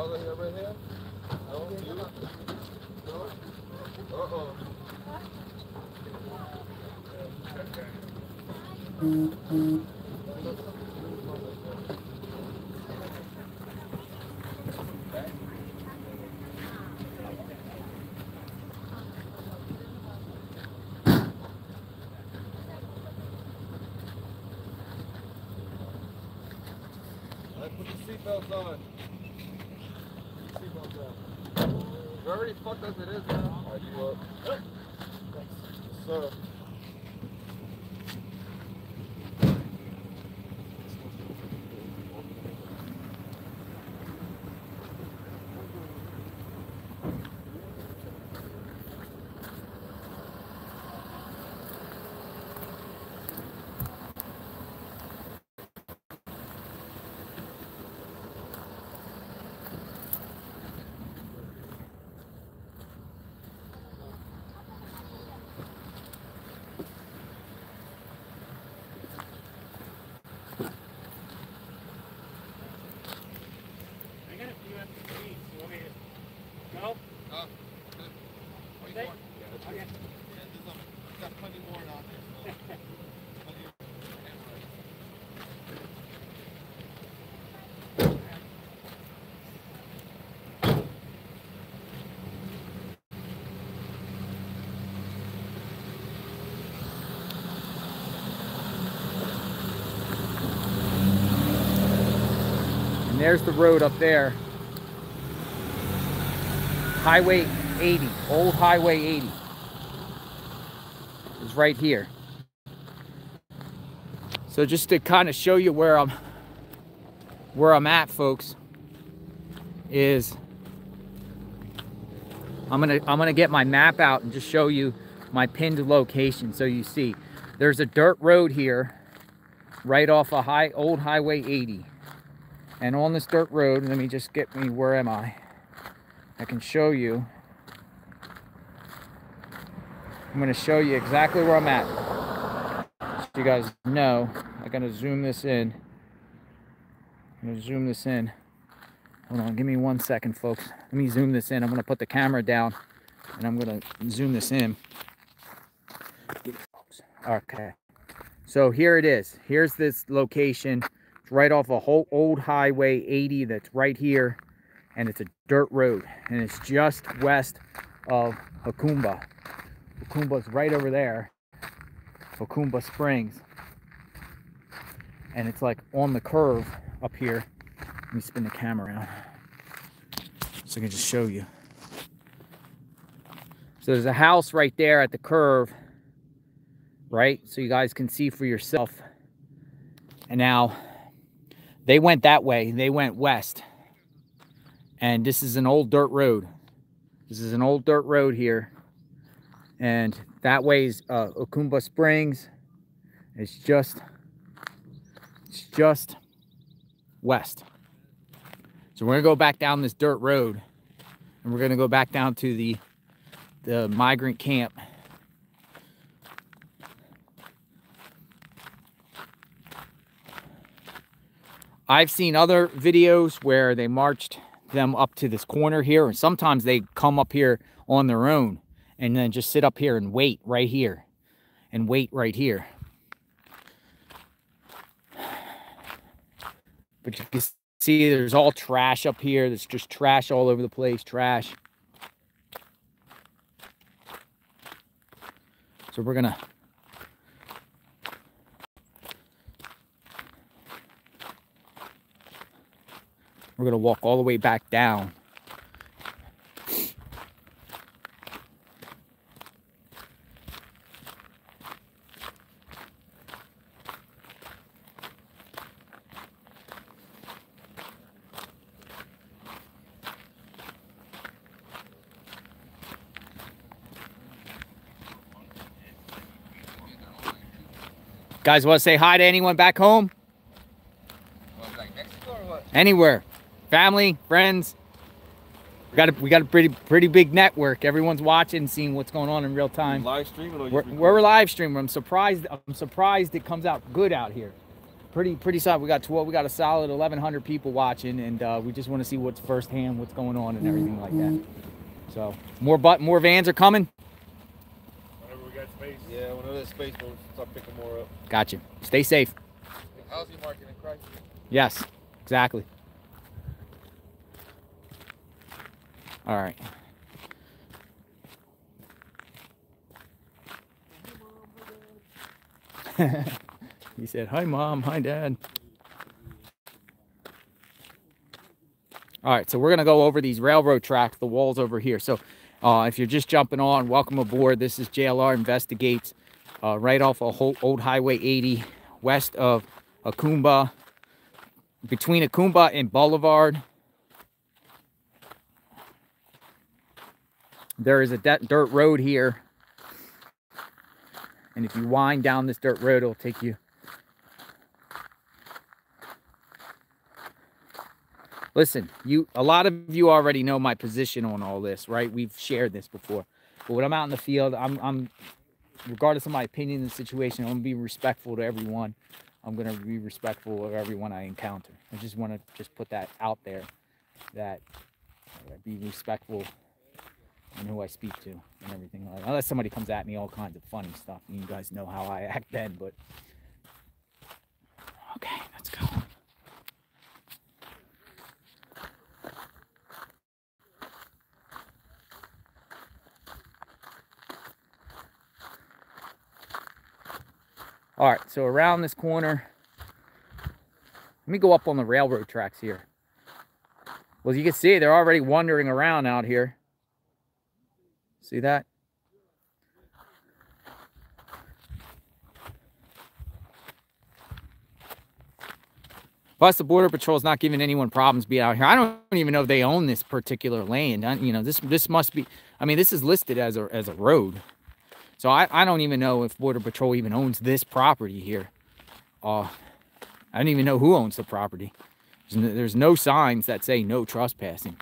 Father right here? No, you? No? Uh-oh. Alright, put your seatbelts on. Put your seatbelts on. You're already fucked as it is, man. Alright, you up. Yes, sir. Go. Oh, good. 24. Yeah, that's okay. Yeah, there's um, got plenty more down there. So. Plenty of- And there's the road up there. Highway 80, old Highway 80. Is right here. So just to kind of show you where I'm where I'm at, folks, is I'm gonna I'm gonna get my map out and just show you my pinned location so you see. There's a dirt road here right off a high old highway 80. And on this dirt road, let me just get me where am I? I can show you. I'm going to show you exactly where I'm at. So you guys know. I'm going to zoom this in. I'm to zoom this in. Hold on, give me one second, folks. Let me zoom this in. I'm going to put the camera down and I'm going to zoom this in. Okay. So here it is. Here's this location. Right off a whole old highway 80 that's right here and it's a dirt road and it's just west of Jacumba. Jacumba's right over there, Jacumba Springs. And it's like on the curve up here. Let me spin the camera around so I can just show you. So there's a house right there at the curve, right? So you guys can see for yourself. And now they went that way, they went west and this is an old dirt road. This is an old dirt road here. And that way is uh, Jacumba Springs. It's just, it's just west. So we're gonna go back down this dirt road and we're gonna go back down to the, the migrant camp. I've seen other videos where they marched them up to this corner here and sometimes they come up here on their own and then just sit up here and wait right here and wait right here. But you can see there's all trash up here. There's just trash all over the place trash. So we're gonna We're gonna walk all the way back down. Guys, want to say hi to anyone back home? Anywhere, family, friends. We got a we got a pretty pretty big network. Everyone's watching, seeing what's going on in real time. Live streaming or you We're, we're live streaming. I'm surprised. I'm surprised it comes out good out here. Pretty pretty solid. We got 12. We got a solid 1,100 people watching, and uh, we just want to see what's firsthand, what's going on, and everything like that. So more but more vans are coming. Whenever we got space. Yeah, whenever there's space, we'll start picking more up. Got you. Stay safe. Housing market in crisis. Yes, exactly. All right. he said, Hi, mom. Hi, dad. All right, so we're going to go over these railroad tracks, the walls over here. So uh, if you're just jumping on, welcome aboard. This is JLR Investigates uh, right off of Old Highway 80, west of Jacumba, between Jacumba and Boulevard. There is a dirt road here. And if you wind down this dirt road, it'll take you. Listen, you a lot of you already know my position on all this, right? We've shared this before. But when I'm out in the field, I'm I'm regardless of my opinion in the situation, I'm gonna be respectful to everyone. I'm gonna be respectful of everyone I encounter. I just want to just put that out there, that be respectful in who I speak to and everything. like- Unless somebody comes at me all kinds of funny stuff, and you guys know how I act then. But okay, let's go. All right, so around this corner, let me go up on the railroad tracks here. Well, you can see they're already wandering around out here. See that? Plus, the Border Patrol is not giving anyone problems being out here. I don't even know if they own this particular land. I- You know, this this must be. I mean, this is listed as a as a road, so I I don't even know if Border Patrol even owns this property here. Uh, I don't even know who owns the property. There's no, there's no signs that say no trespassing.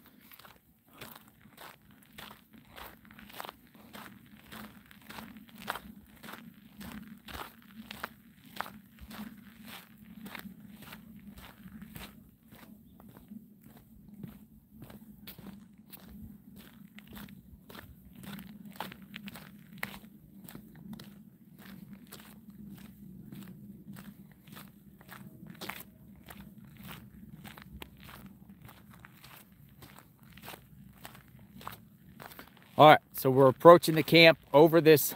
All right, so we're approaching the camp over this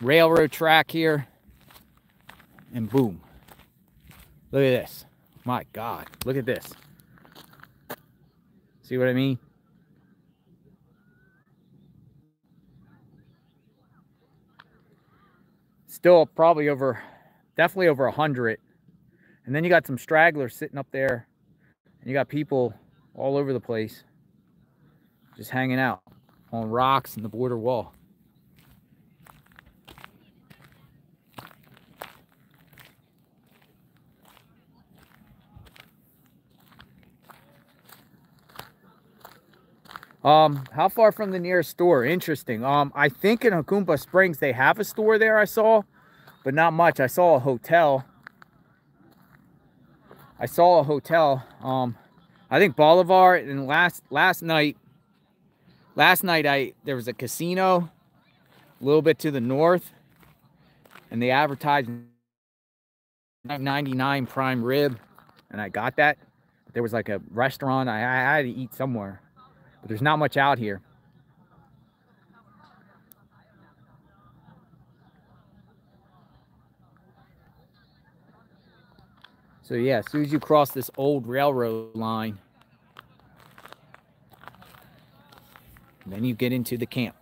railroad track here. And boom. Look at this. My God, look at this. See what I mean? Still probably over, definitely over a hundred. And then you got some stragglers sitting up there. And you got people all over the place just hanging out on rocks and the border wall. Um, how far from the nearest store? Interesting. Um, I think in Jacumba Springs they have a store there I saw, but not much. I saw a hotel. I saw a hotel. Um, I think Bolivar and last last night last night I there was a casino a little bit to the north and they advertised 99 prime rib and I got that. There was like a restaurant I, I had to eat somewhere but there's not much out here. So yeah as soon as you cross this old railroad line then you get into the camp.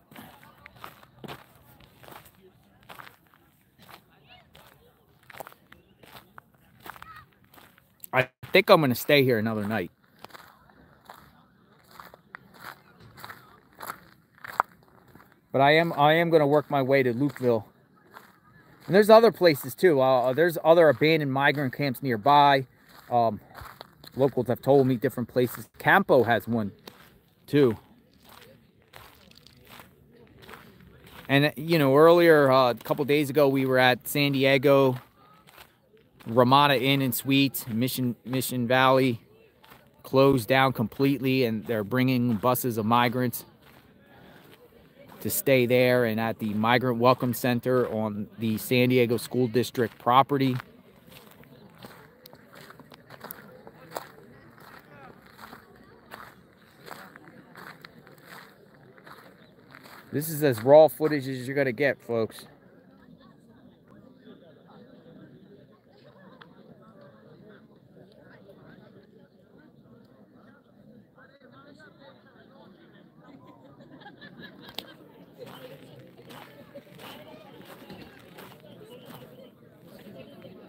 I think I'm going to stay here another night. But I am I am going to work my way to Lukeville. And there's other places too. Uh, there's other abandoned migrant camps nearby. Um, locals have told me different places. Campo has one too. And you know, earlier uh, a couple days ago, we were at San Diego Ramada Inn and Suites, Mission Mission Valley, closed down completely, and they're bringing buses of migrants to stay there. And at the Migrant Welcome Center on the San Diego School District property. This is as raw footage as you're going to get, folks.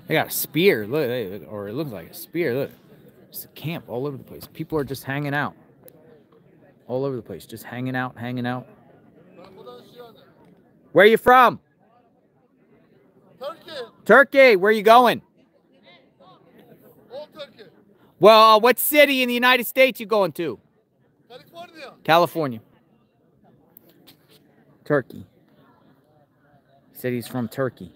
They got a spear, look, or it looks like a spear. Look, it's a camp all over the place. People are just hanging out, all over the place, just hanging out, hanging out. Where are you from? Turkey. Turkey. Where are you going? All Turkey. Well, uh, what city in the United States you going to? California. California. Turkey. He said he's from Turkey.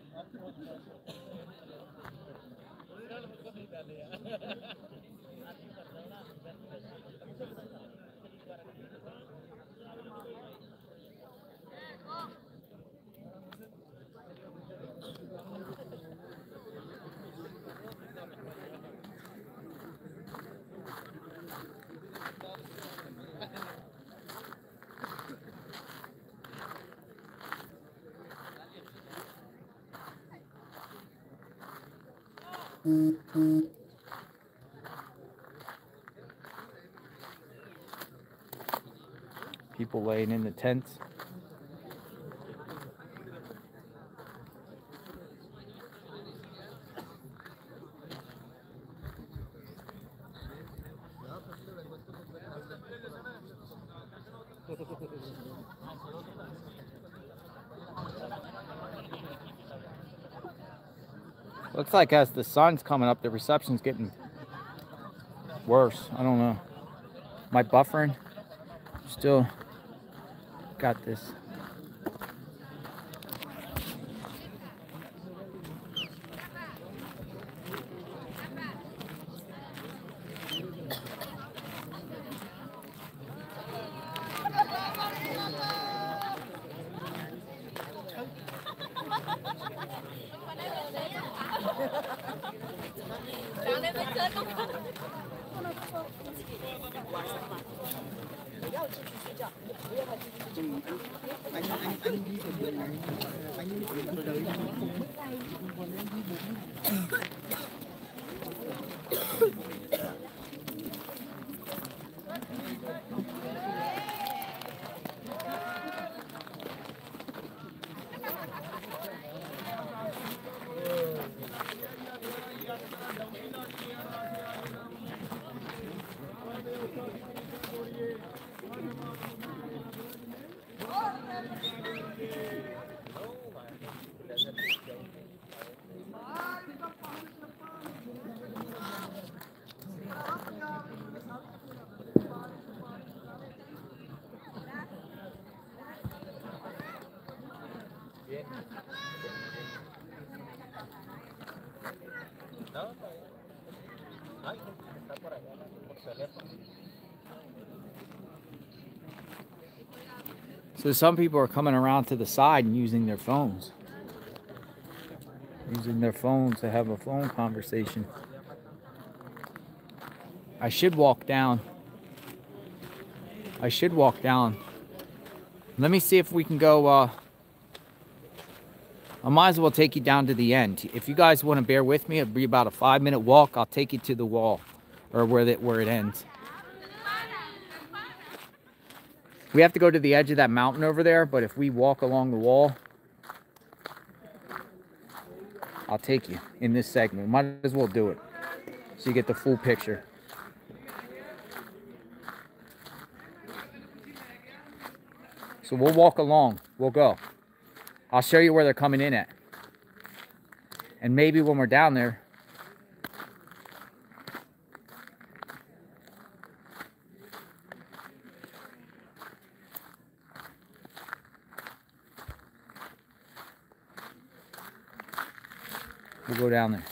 People laying in the tents. Looks like as the sun's coming up, the reception's getting worse. I don't know. My buffering still got this. So some people are coming around to the side and using their phones. Using their phones to have a phone conversation. I should walk down. I should walk down. Let me see if we can go, uh, I might as well take you down to the end. If you guys want to bear with me, it'll be about a five minute walk. I'll take you to the wall or where, that, where it ends. We have to go to the edge of that mountain over there, but if we walk along the wall, I'll take you in this segment. Might as well do it so you get the full picture. So we'll walk along. We'll go. I'll show you where they're coming in at. And maybe when we're down there, we'll go down there.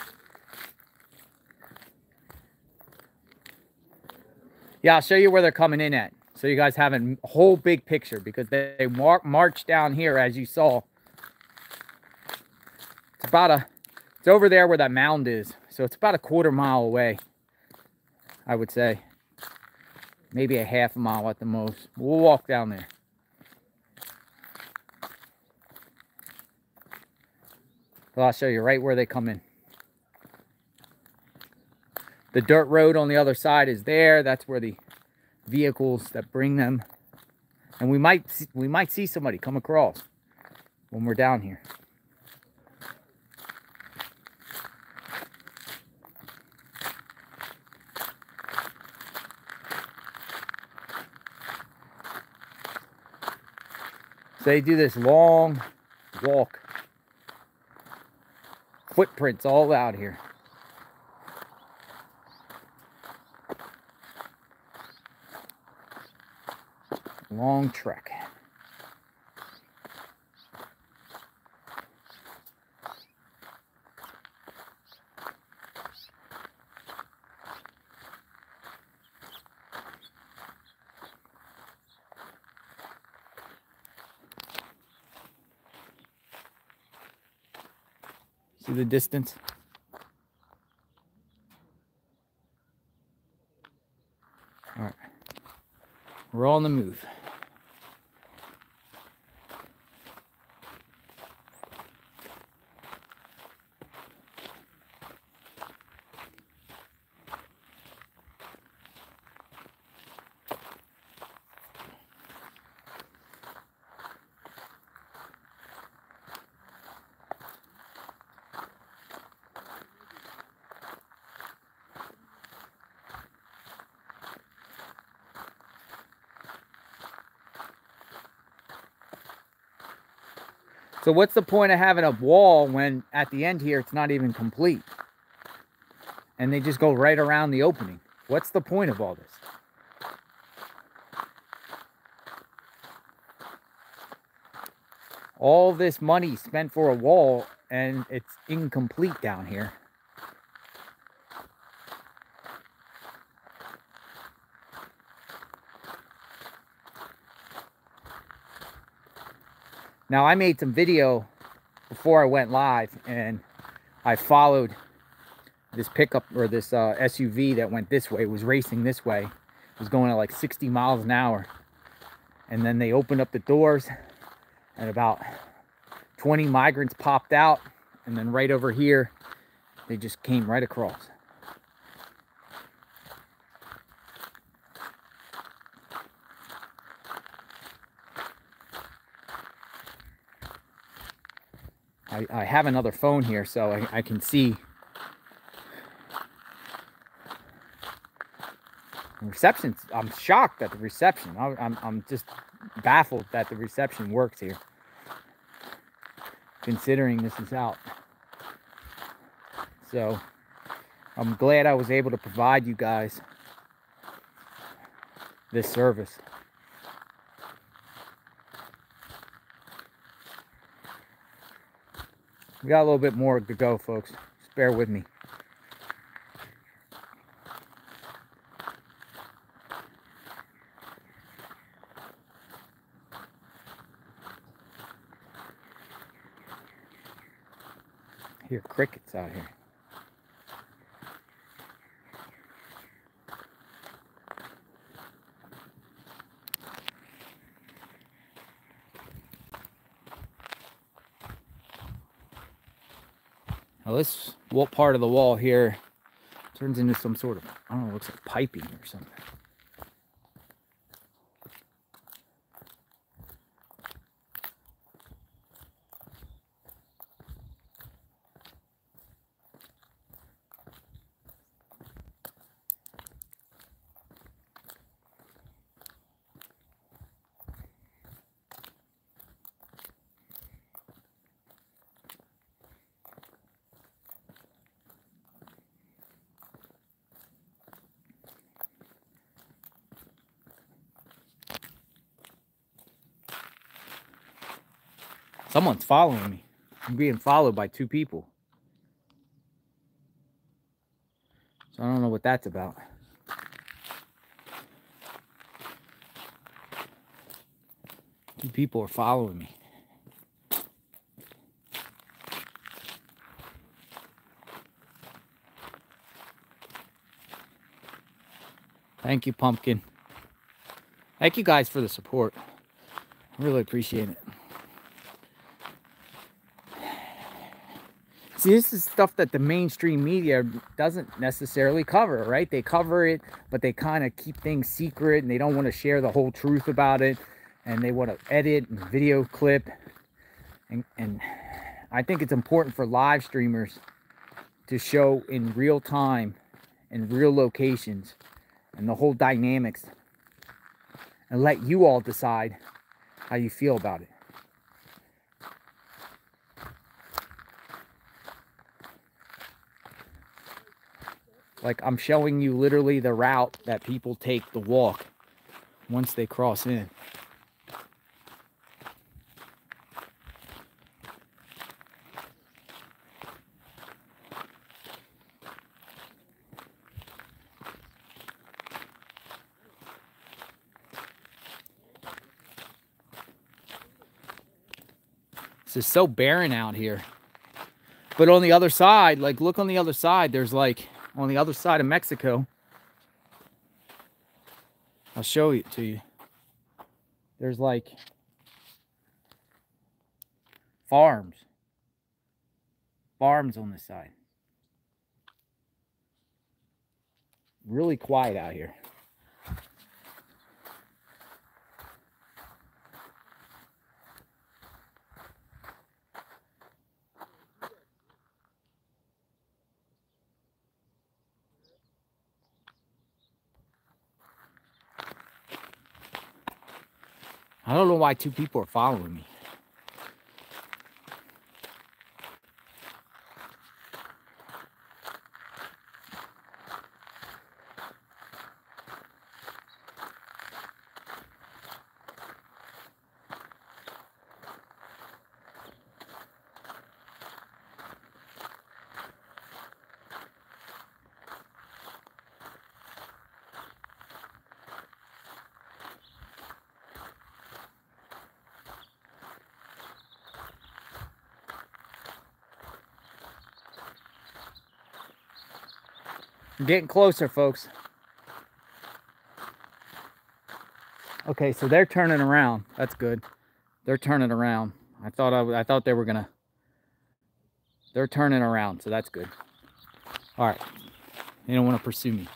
Yeah, I'll show you where they're coming in at. So you guys have a whole big picture because they, they mar march down here as you saw. It's about a, it's over there where that mound is. So it's about a quarter mile away, I would say. Maybe a half a mile at the most. We'll walk down there. So I'll show you right where they come in. The dirt road on the other side is there. That's where the vehicles that bring them. And we might see, we might see somebody come across when we're down here. So they do this long walk. Footprints all out here. Long trek. See the distance? All right. We're all on the move. So what's the point of having a wall when at the end here it's not even complete? And they just go right around the opening. What's the point of all this? All this money spent for a wall and it's incomplete down here. Now I made some video before I went live and I followed this pickup or this uh, SUV that went this way, It was racing this way. It was going at like 60 miles an hour. And then they opened up the doors and about 20 migrants popped out. And then right over here, they just came right across. I, have another phone here so I, I can see. Reception i'm shocked at the reception I, I'm, I'm just baffled that the reception works here. Considering this is out. So i'm glad i was able to provide you guys this service got a little bit more to go folks just bear with me Here, crickets out here. Now this what part of the wall here turns into some sort of, I don't know, looks like piping or something. Someone's following me. I'm being followed by two people. So I don't know what that's about. Two people are following me. Thank you, Pumpkin. Thank you guys for the support. I really appreciate it. See, this is stuff that the mainstream media doesn't necessarily cover, right? They cover it, but they kind of keep things secret and they don't want to share the whole truth about it. And they want to edit and video clip. And, and I think it's important for live streamers to show in real time, in real locations, and the whole dynamics and let you all decide how you feel about it. Like I'm showing you literally the route that people take the walk once they cross in. This is so barren out here. But on the other side, like look on the other side, there's like on the other side of Mexico. I'll show it to you. There's like farms. Farms on this side. Really quiet out here. I don't know why two people are following me. I'm getting closer, folks. Okay, so they're turning around. That's good. They're turning around. I thought I, I thought they were gonna. They're turning around, so that's good. All right, they don't want to pursue me.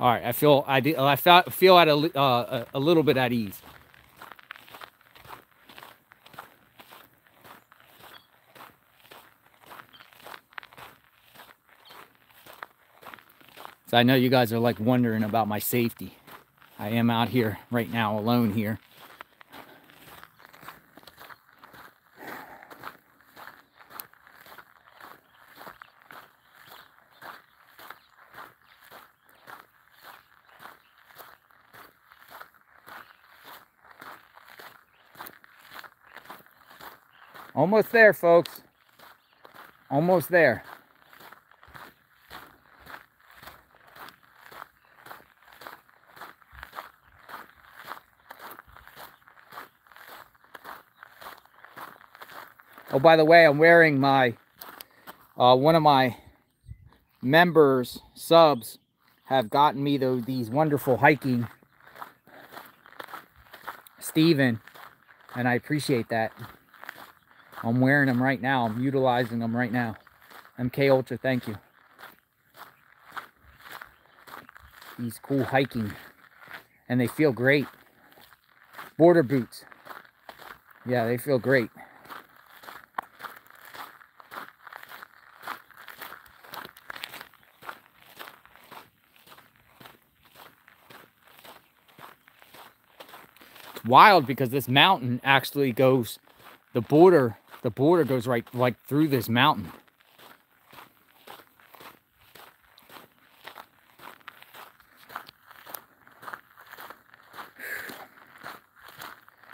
All right, I feel I I feel at a, uh, a little bit at ease. So I know you guys are like wondering about my safety. I am out here right now alone here. Almost there, folks. Almost there. Oh, by the way, I'm wearing my, uh, one of my members, subs, have gotten me the, these wonderful hiking, Steven, and I appreciate that. I'm wearing them right now. I'm utilizing them right now. MK Ultra, thank you. These cool hiking, and they feel great. Border boots. Yeah, they feel great. wild because this mountain actually goes, the border, the border goes right like through this mountain.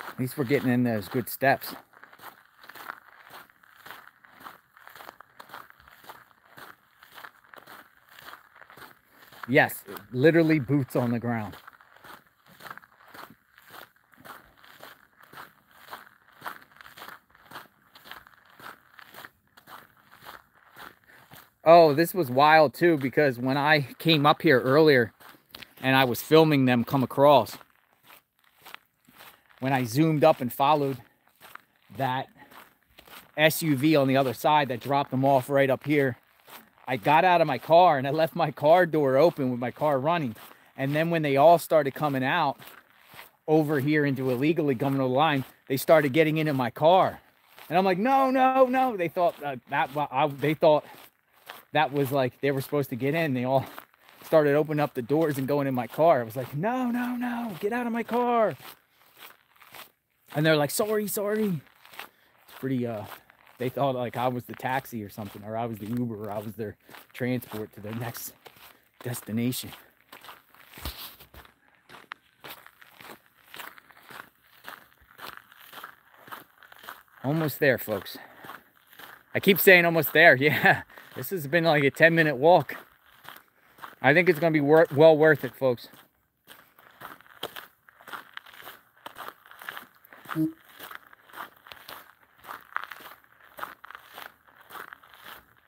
At least we're getting in those good steps. Yes, literally boots on the ground. Oh, this was wild too because when I came up here earlier and I was filming them come across, when I zoomed up and followed that SUV on the other side that dropped them off right up here, I got out of my car and I left my car door open with my car running. And then when they all started coming out over here into illegally coming to the line, they started getting into my car. And I'm like, no, no, no. They thought uh, that I, they thought that was like they were supposed to get in. They all started opening up the doors and going in my car. I was like, no, no, no, get out of my car. And they're like, sorry, sorry. It's pretty, uh, they thought like I was the taxi or something, or I was the Uber, or I was their transport to their next destination. Almost there, folks. I keep saying almost there. Yeah, this has been like a 10 minute walk. I think it's going to be wor well worth it, folks.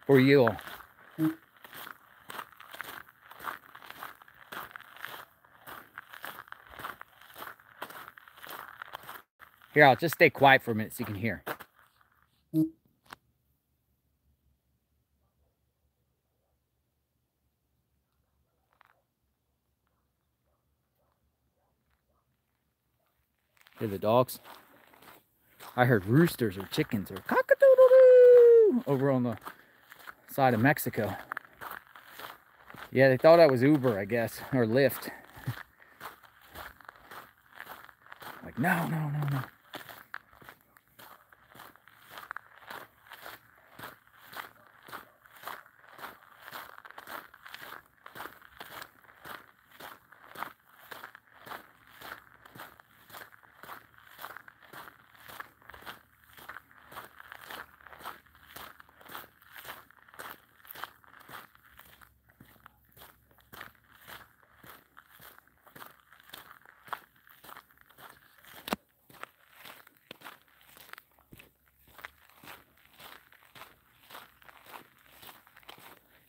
For you all. Here, I'll just stay quiet for a minute so you can hear. The dogs? I heard roosters or chickens or cock-a-doodle-doo over on the side of Mexico. Yeah, they thought I was Uber, I guess, or Lyft. like, no, no, no, no.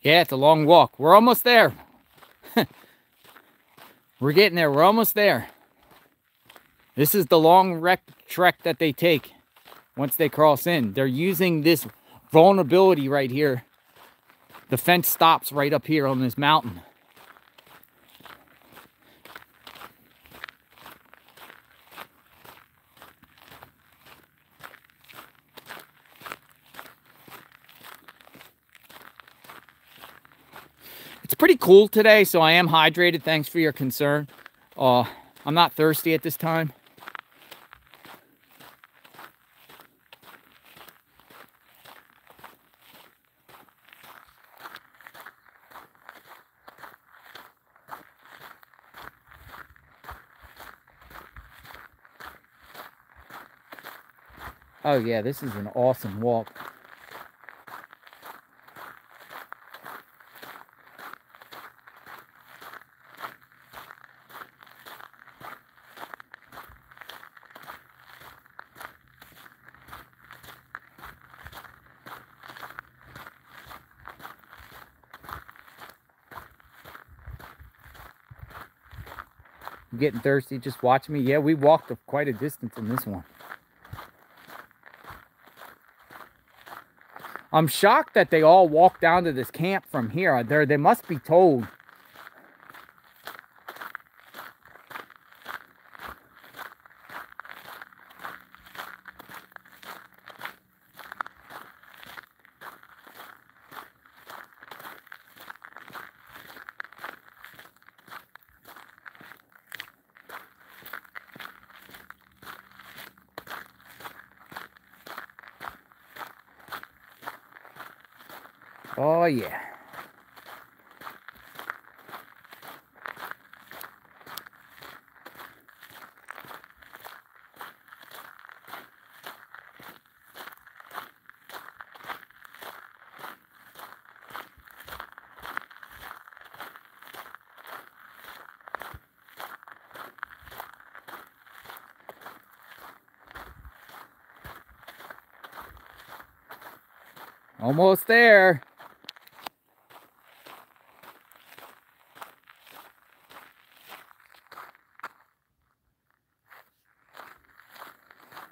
Yeah, it's a long walk. We're almost there. We're getting there. We're almost there. This is the long trek that they take once they cross in. They're using this vulnerability right here. The fence stops right up here on this mountain. Cool today, so I am hydrated. Thanks for your concern. Uh, I'm not thirsty at this time. Oh yeah, this is an awesome walk. Getting thirsty. Just watch me. Yeah, we walked quite a distance in this one. I'm shocked that they all walked down to this camp from here. There, they must be told. Oh, yeah. Almost there.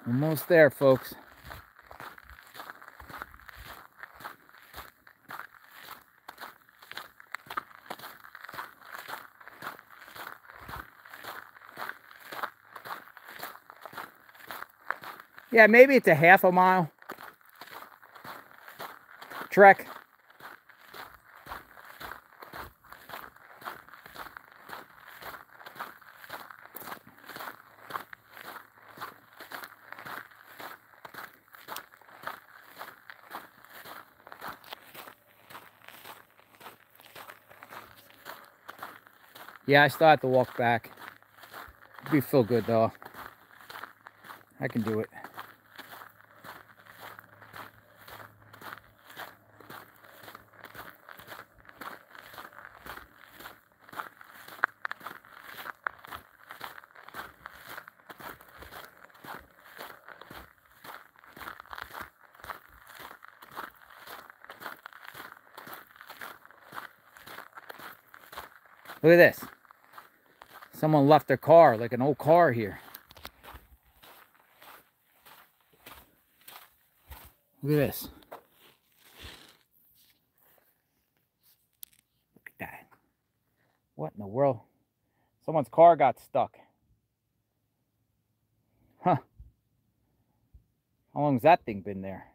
Almost there, folks. Yeah, maybe it's a half a mile trek. Yeah, I still have to walk back. Be feel good though. I can do it. Look at this. Someone left their car, like an old car here. Look at this. Look at that. What in the world? Someone's car got stuck. Huh. How long's that thing been there?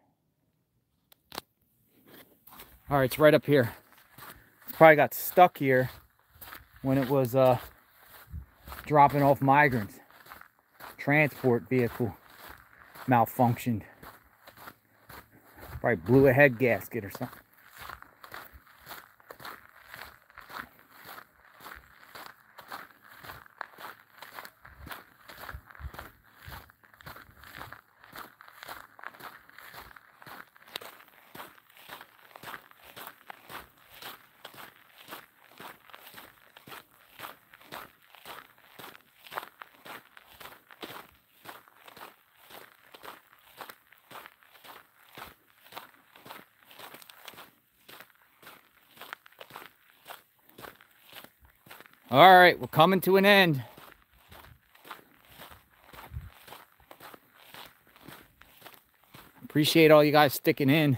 All right, it's right up here. Probably got stuck here when it was uh, dropping off migrants. Transport vehicle malfunctioned. Probably blew a head gasket or something. All right, we're coming to an end. Appreciate all you guys sticking in.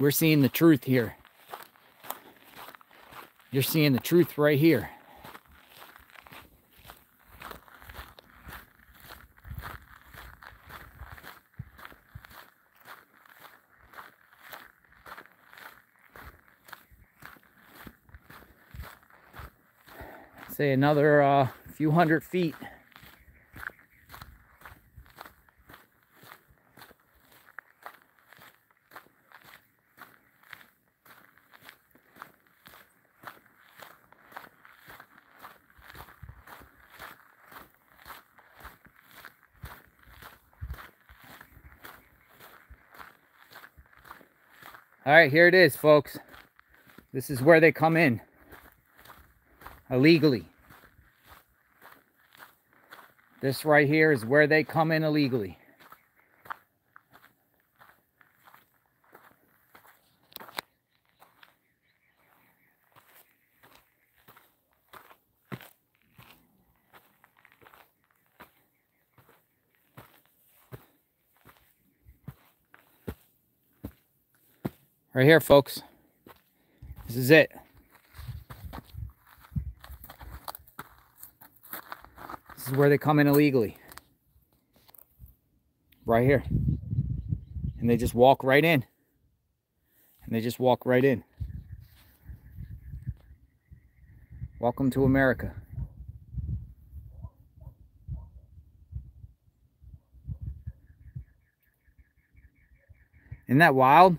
We're seeing the truth here. You're seeing the truth right here. Say another uh, few hundred feet. All right, here it is, folks. This is where they come in illegally. This right here is where they come in illegally. Right here, folks. This is it. This is where they come in illegally. Right here. And they just walk right in. And they just walk right in. Welcome to America. Isn't that wild?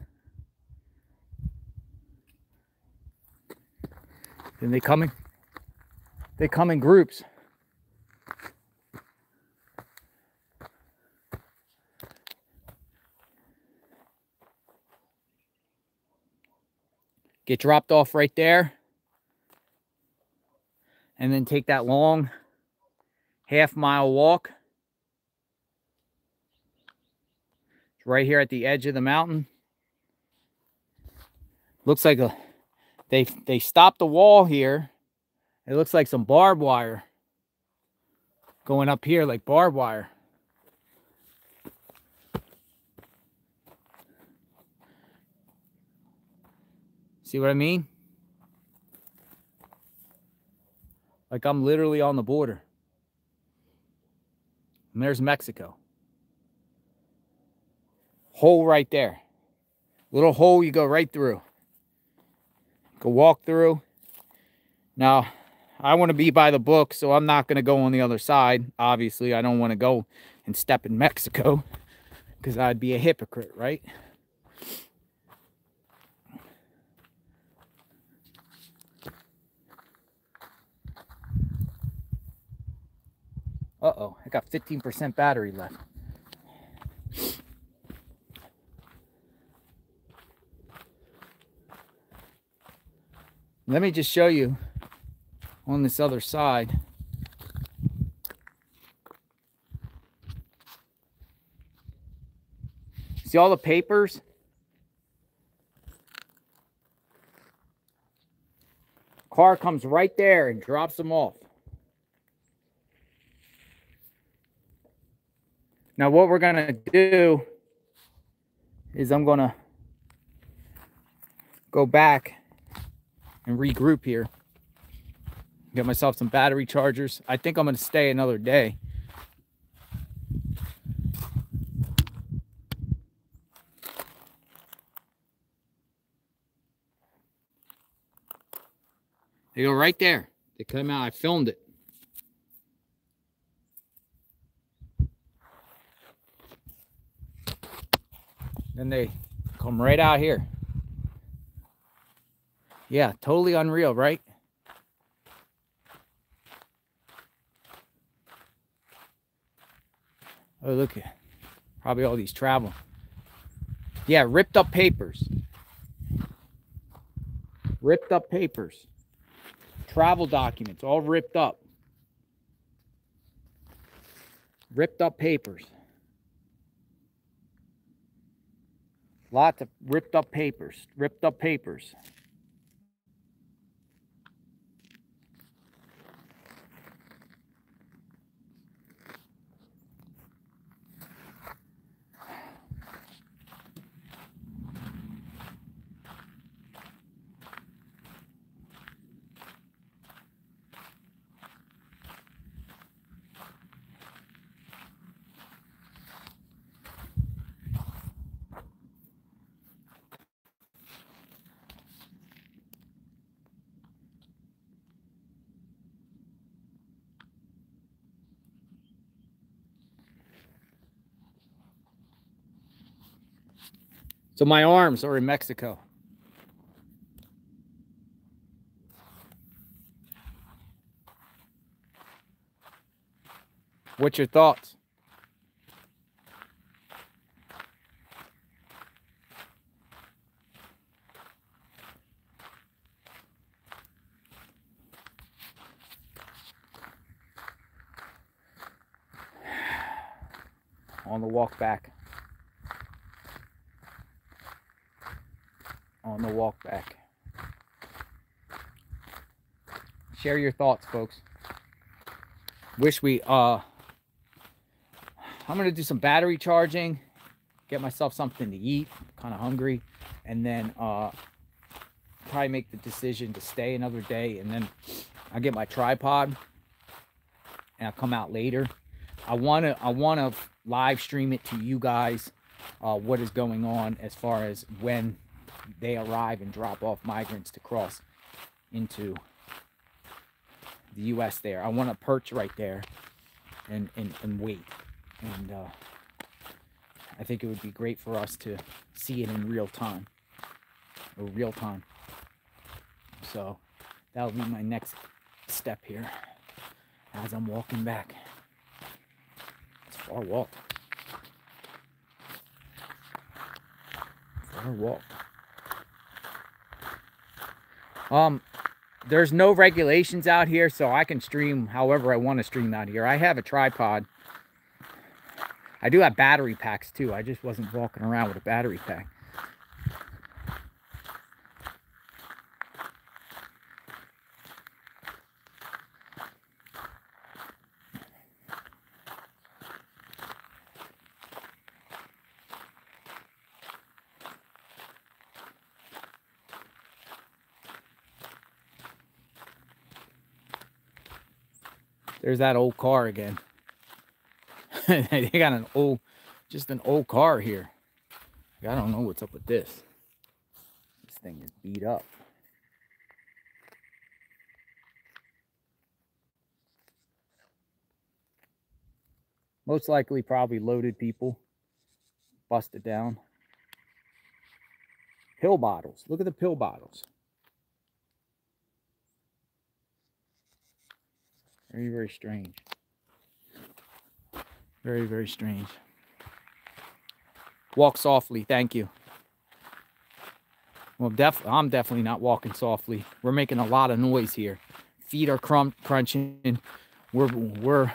Then they come in they come in groups. Get dropped off right there. And then take that long half mile walk. It's right here at the edge of the mountain. Looks like a they they stopped the wall here. It looks like some barbed wire going up here like barbed wire. See what I mean? Like I'm literally on the border. And there's Mexico. Hole right there. Little hole you go right through. Go walk through. Now, I want to be by the book, so I'm not going to go on the other side. Obviously, I don't want to go and step in Mexico because I'd be a hypocrite, right? Uh-oh, I got 15% battery left. Let me just show you on this other side. See all the papers? Car comes right there and drops them off. Now what we're going to do is I'm going to go back and regroup here. Get myself some battery chargers. I think I'm going to stay another day. They go right there. They come out. I filmed it. Then they come right out here. Yeah, totally unreal, right? Oh, look probably all these travel. Yeah, ripped up papers. Ripped up papers. Travel documents, all ripped up. Ripped up papers. Lots of ripped up papers. Ripped up papers. So my arms are in Mexico. What's your thoughts? On the walk back. On the walk back. Share your thoughts, folks. Wish we, uh, I'm going to do some battery charging, get myself something to eat, kind of hungry, and then, uh, probably make the decision to stay another day, and then I'll get my tripod, and I'll come out later. I want to, I want to live stream it to you guys, uh, what is going on as far as when they arrive and drop off migrants to cross into the U.S. there. I want to perch right there and, and, and wait. And uh, I think it would be great for us to see it in real time. Or real time. So that'll be my next step here as I'm walking back. It's far walk. Far walk. Um, there's no regulations out here, so I can stream however I want to stream out here. I have a tripod. I do have battery packs too. I just wasn't walking around with a battery pack. There's that old car again. they got an old, just an old car here. I don't know what's up with this. This thing is beat up. Most likely, probably loaded people. Busted down. Pill bottles. Look at the pill bottles. Very, very strange. Very, very strange. Walk softly. Thank you. Well, def I'm definitely not walking softly. We're making a lot of noise here. Feet are crum crunching. We're we're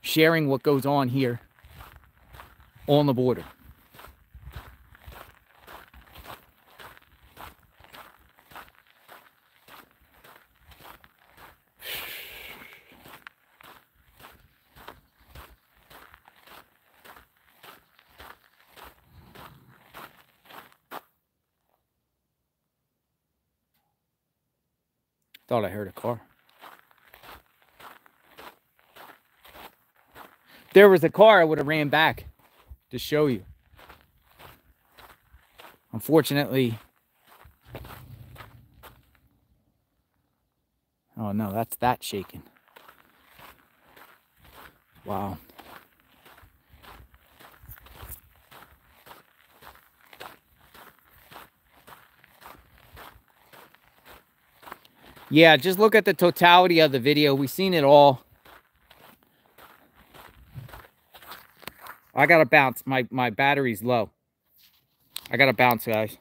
sharing what goes on here on the border. Thought I heard a car. there was a car, I would have ran back to show you. Unfortunately, oh no, that's that shaking. Wow. Yeah, just look at the totality of the video. We've seen it all. I gotta bounce. My my battery's low. I gotta bounce, guys.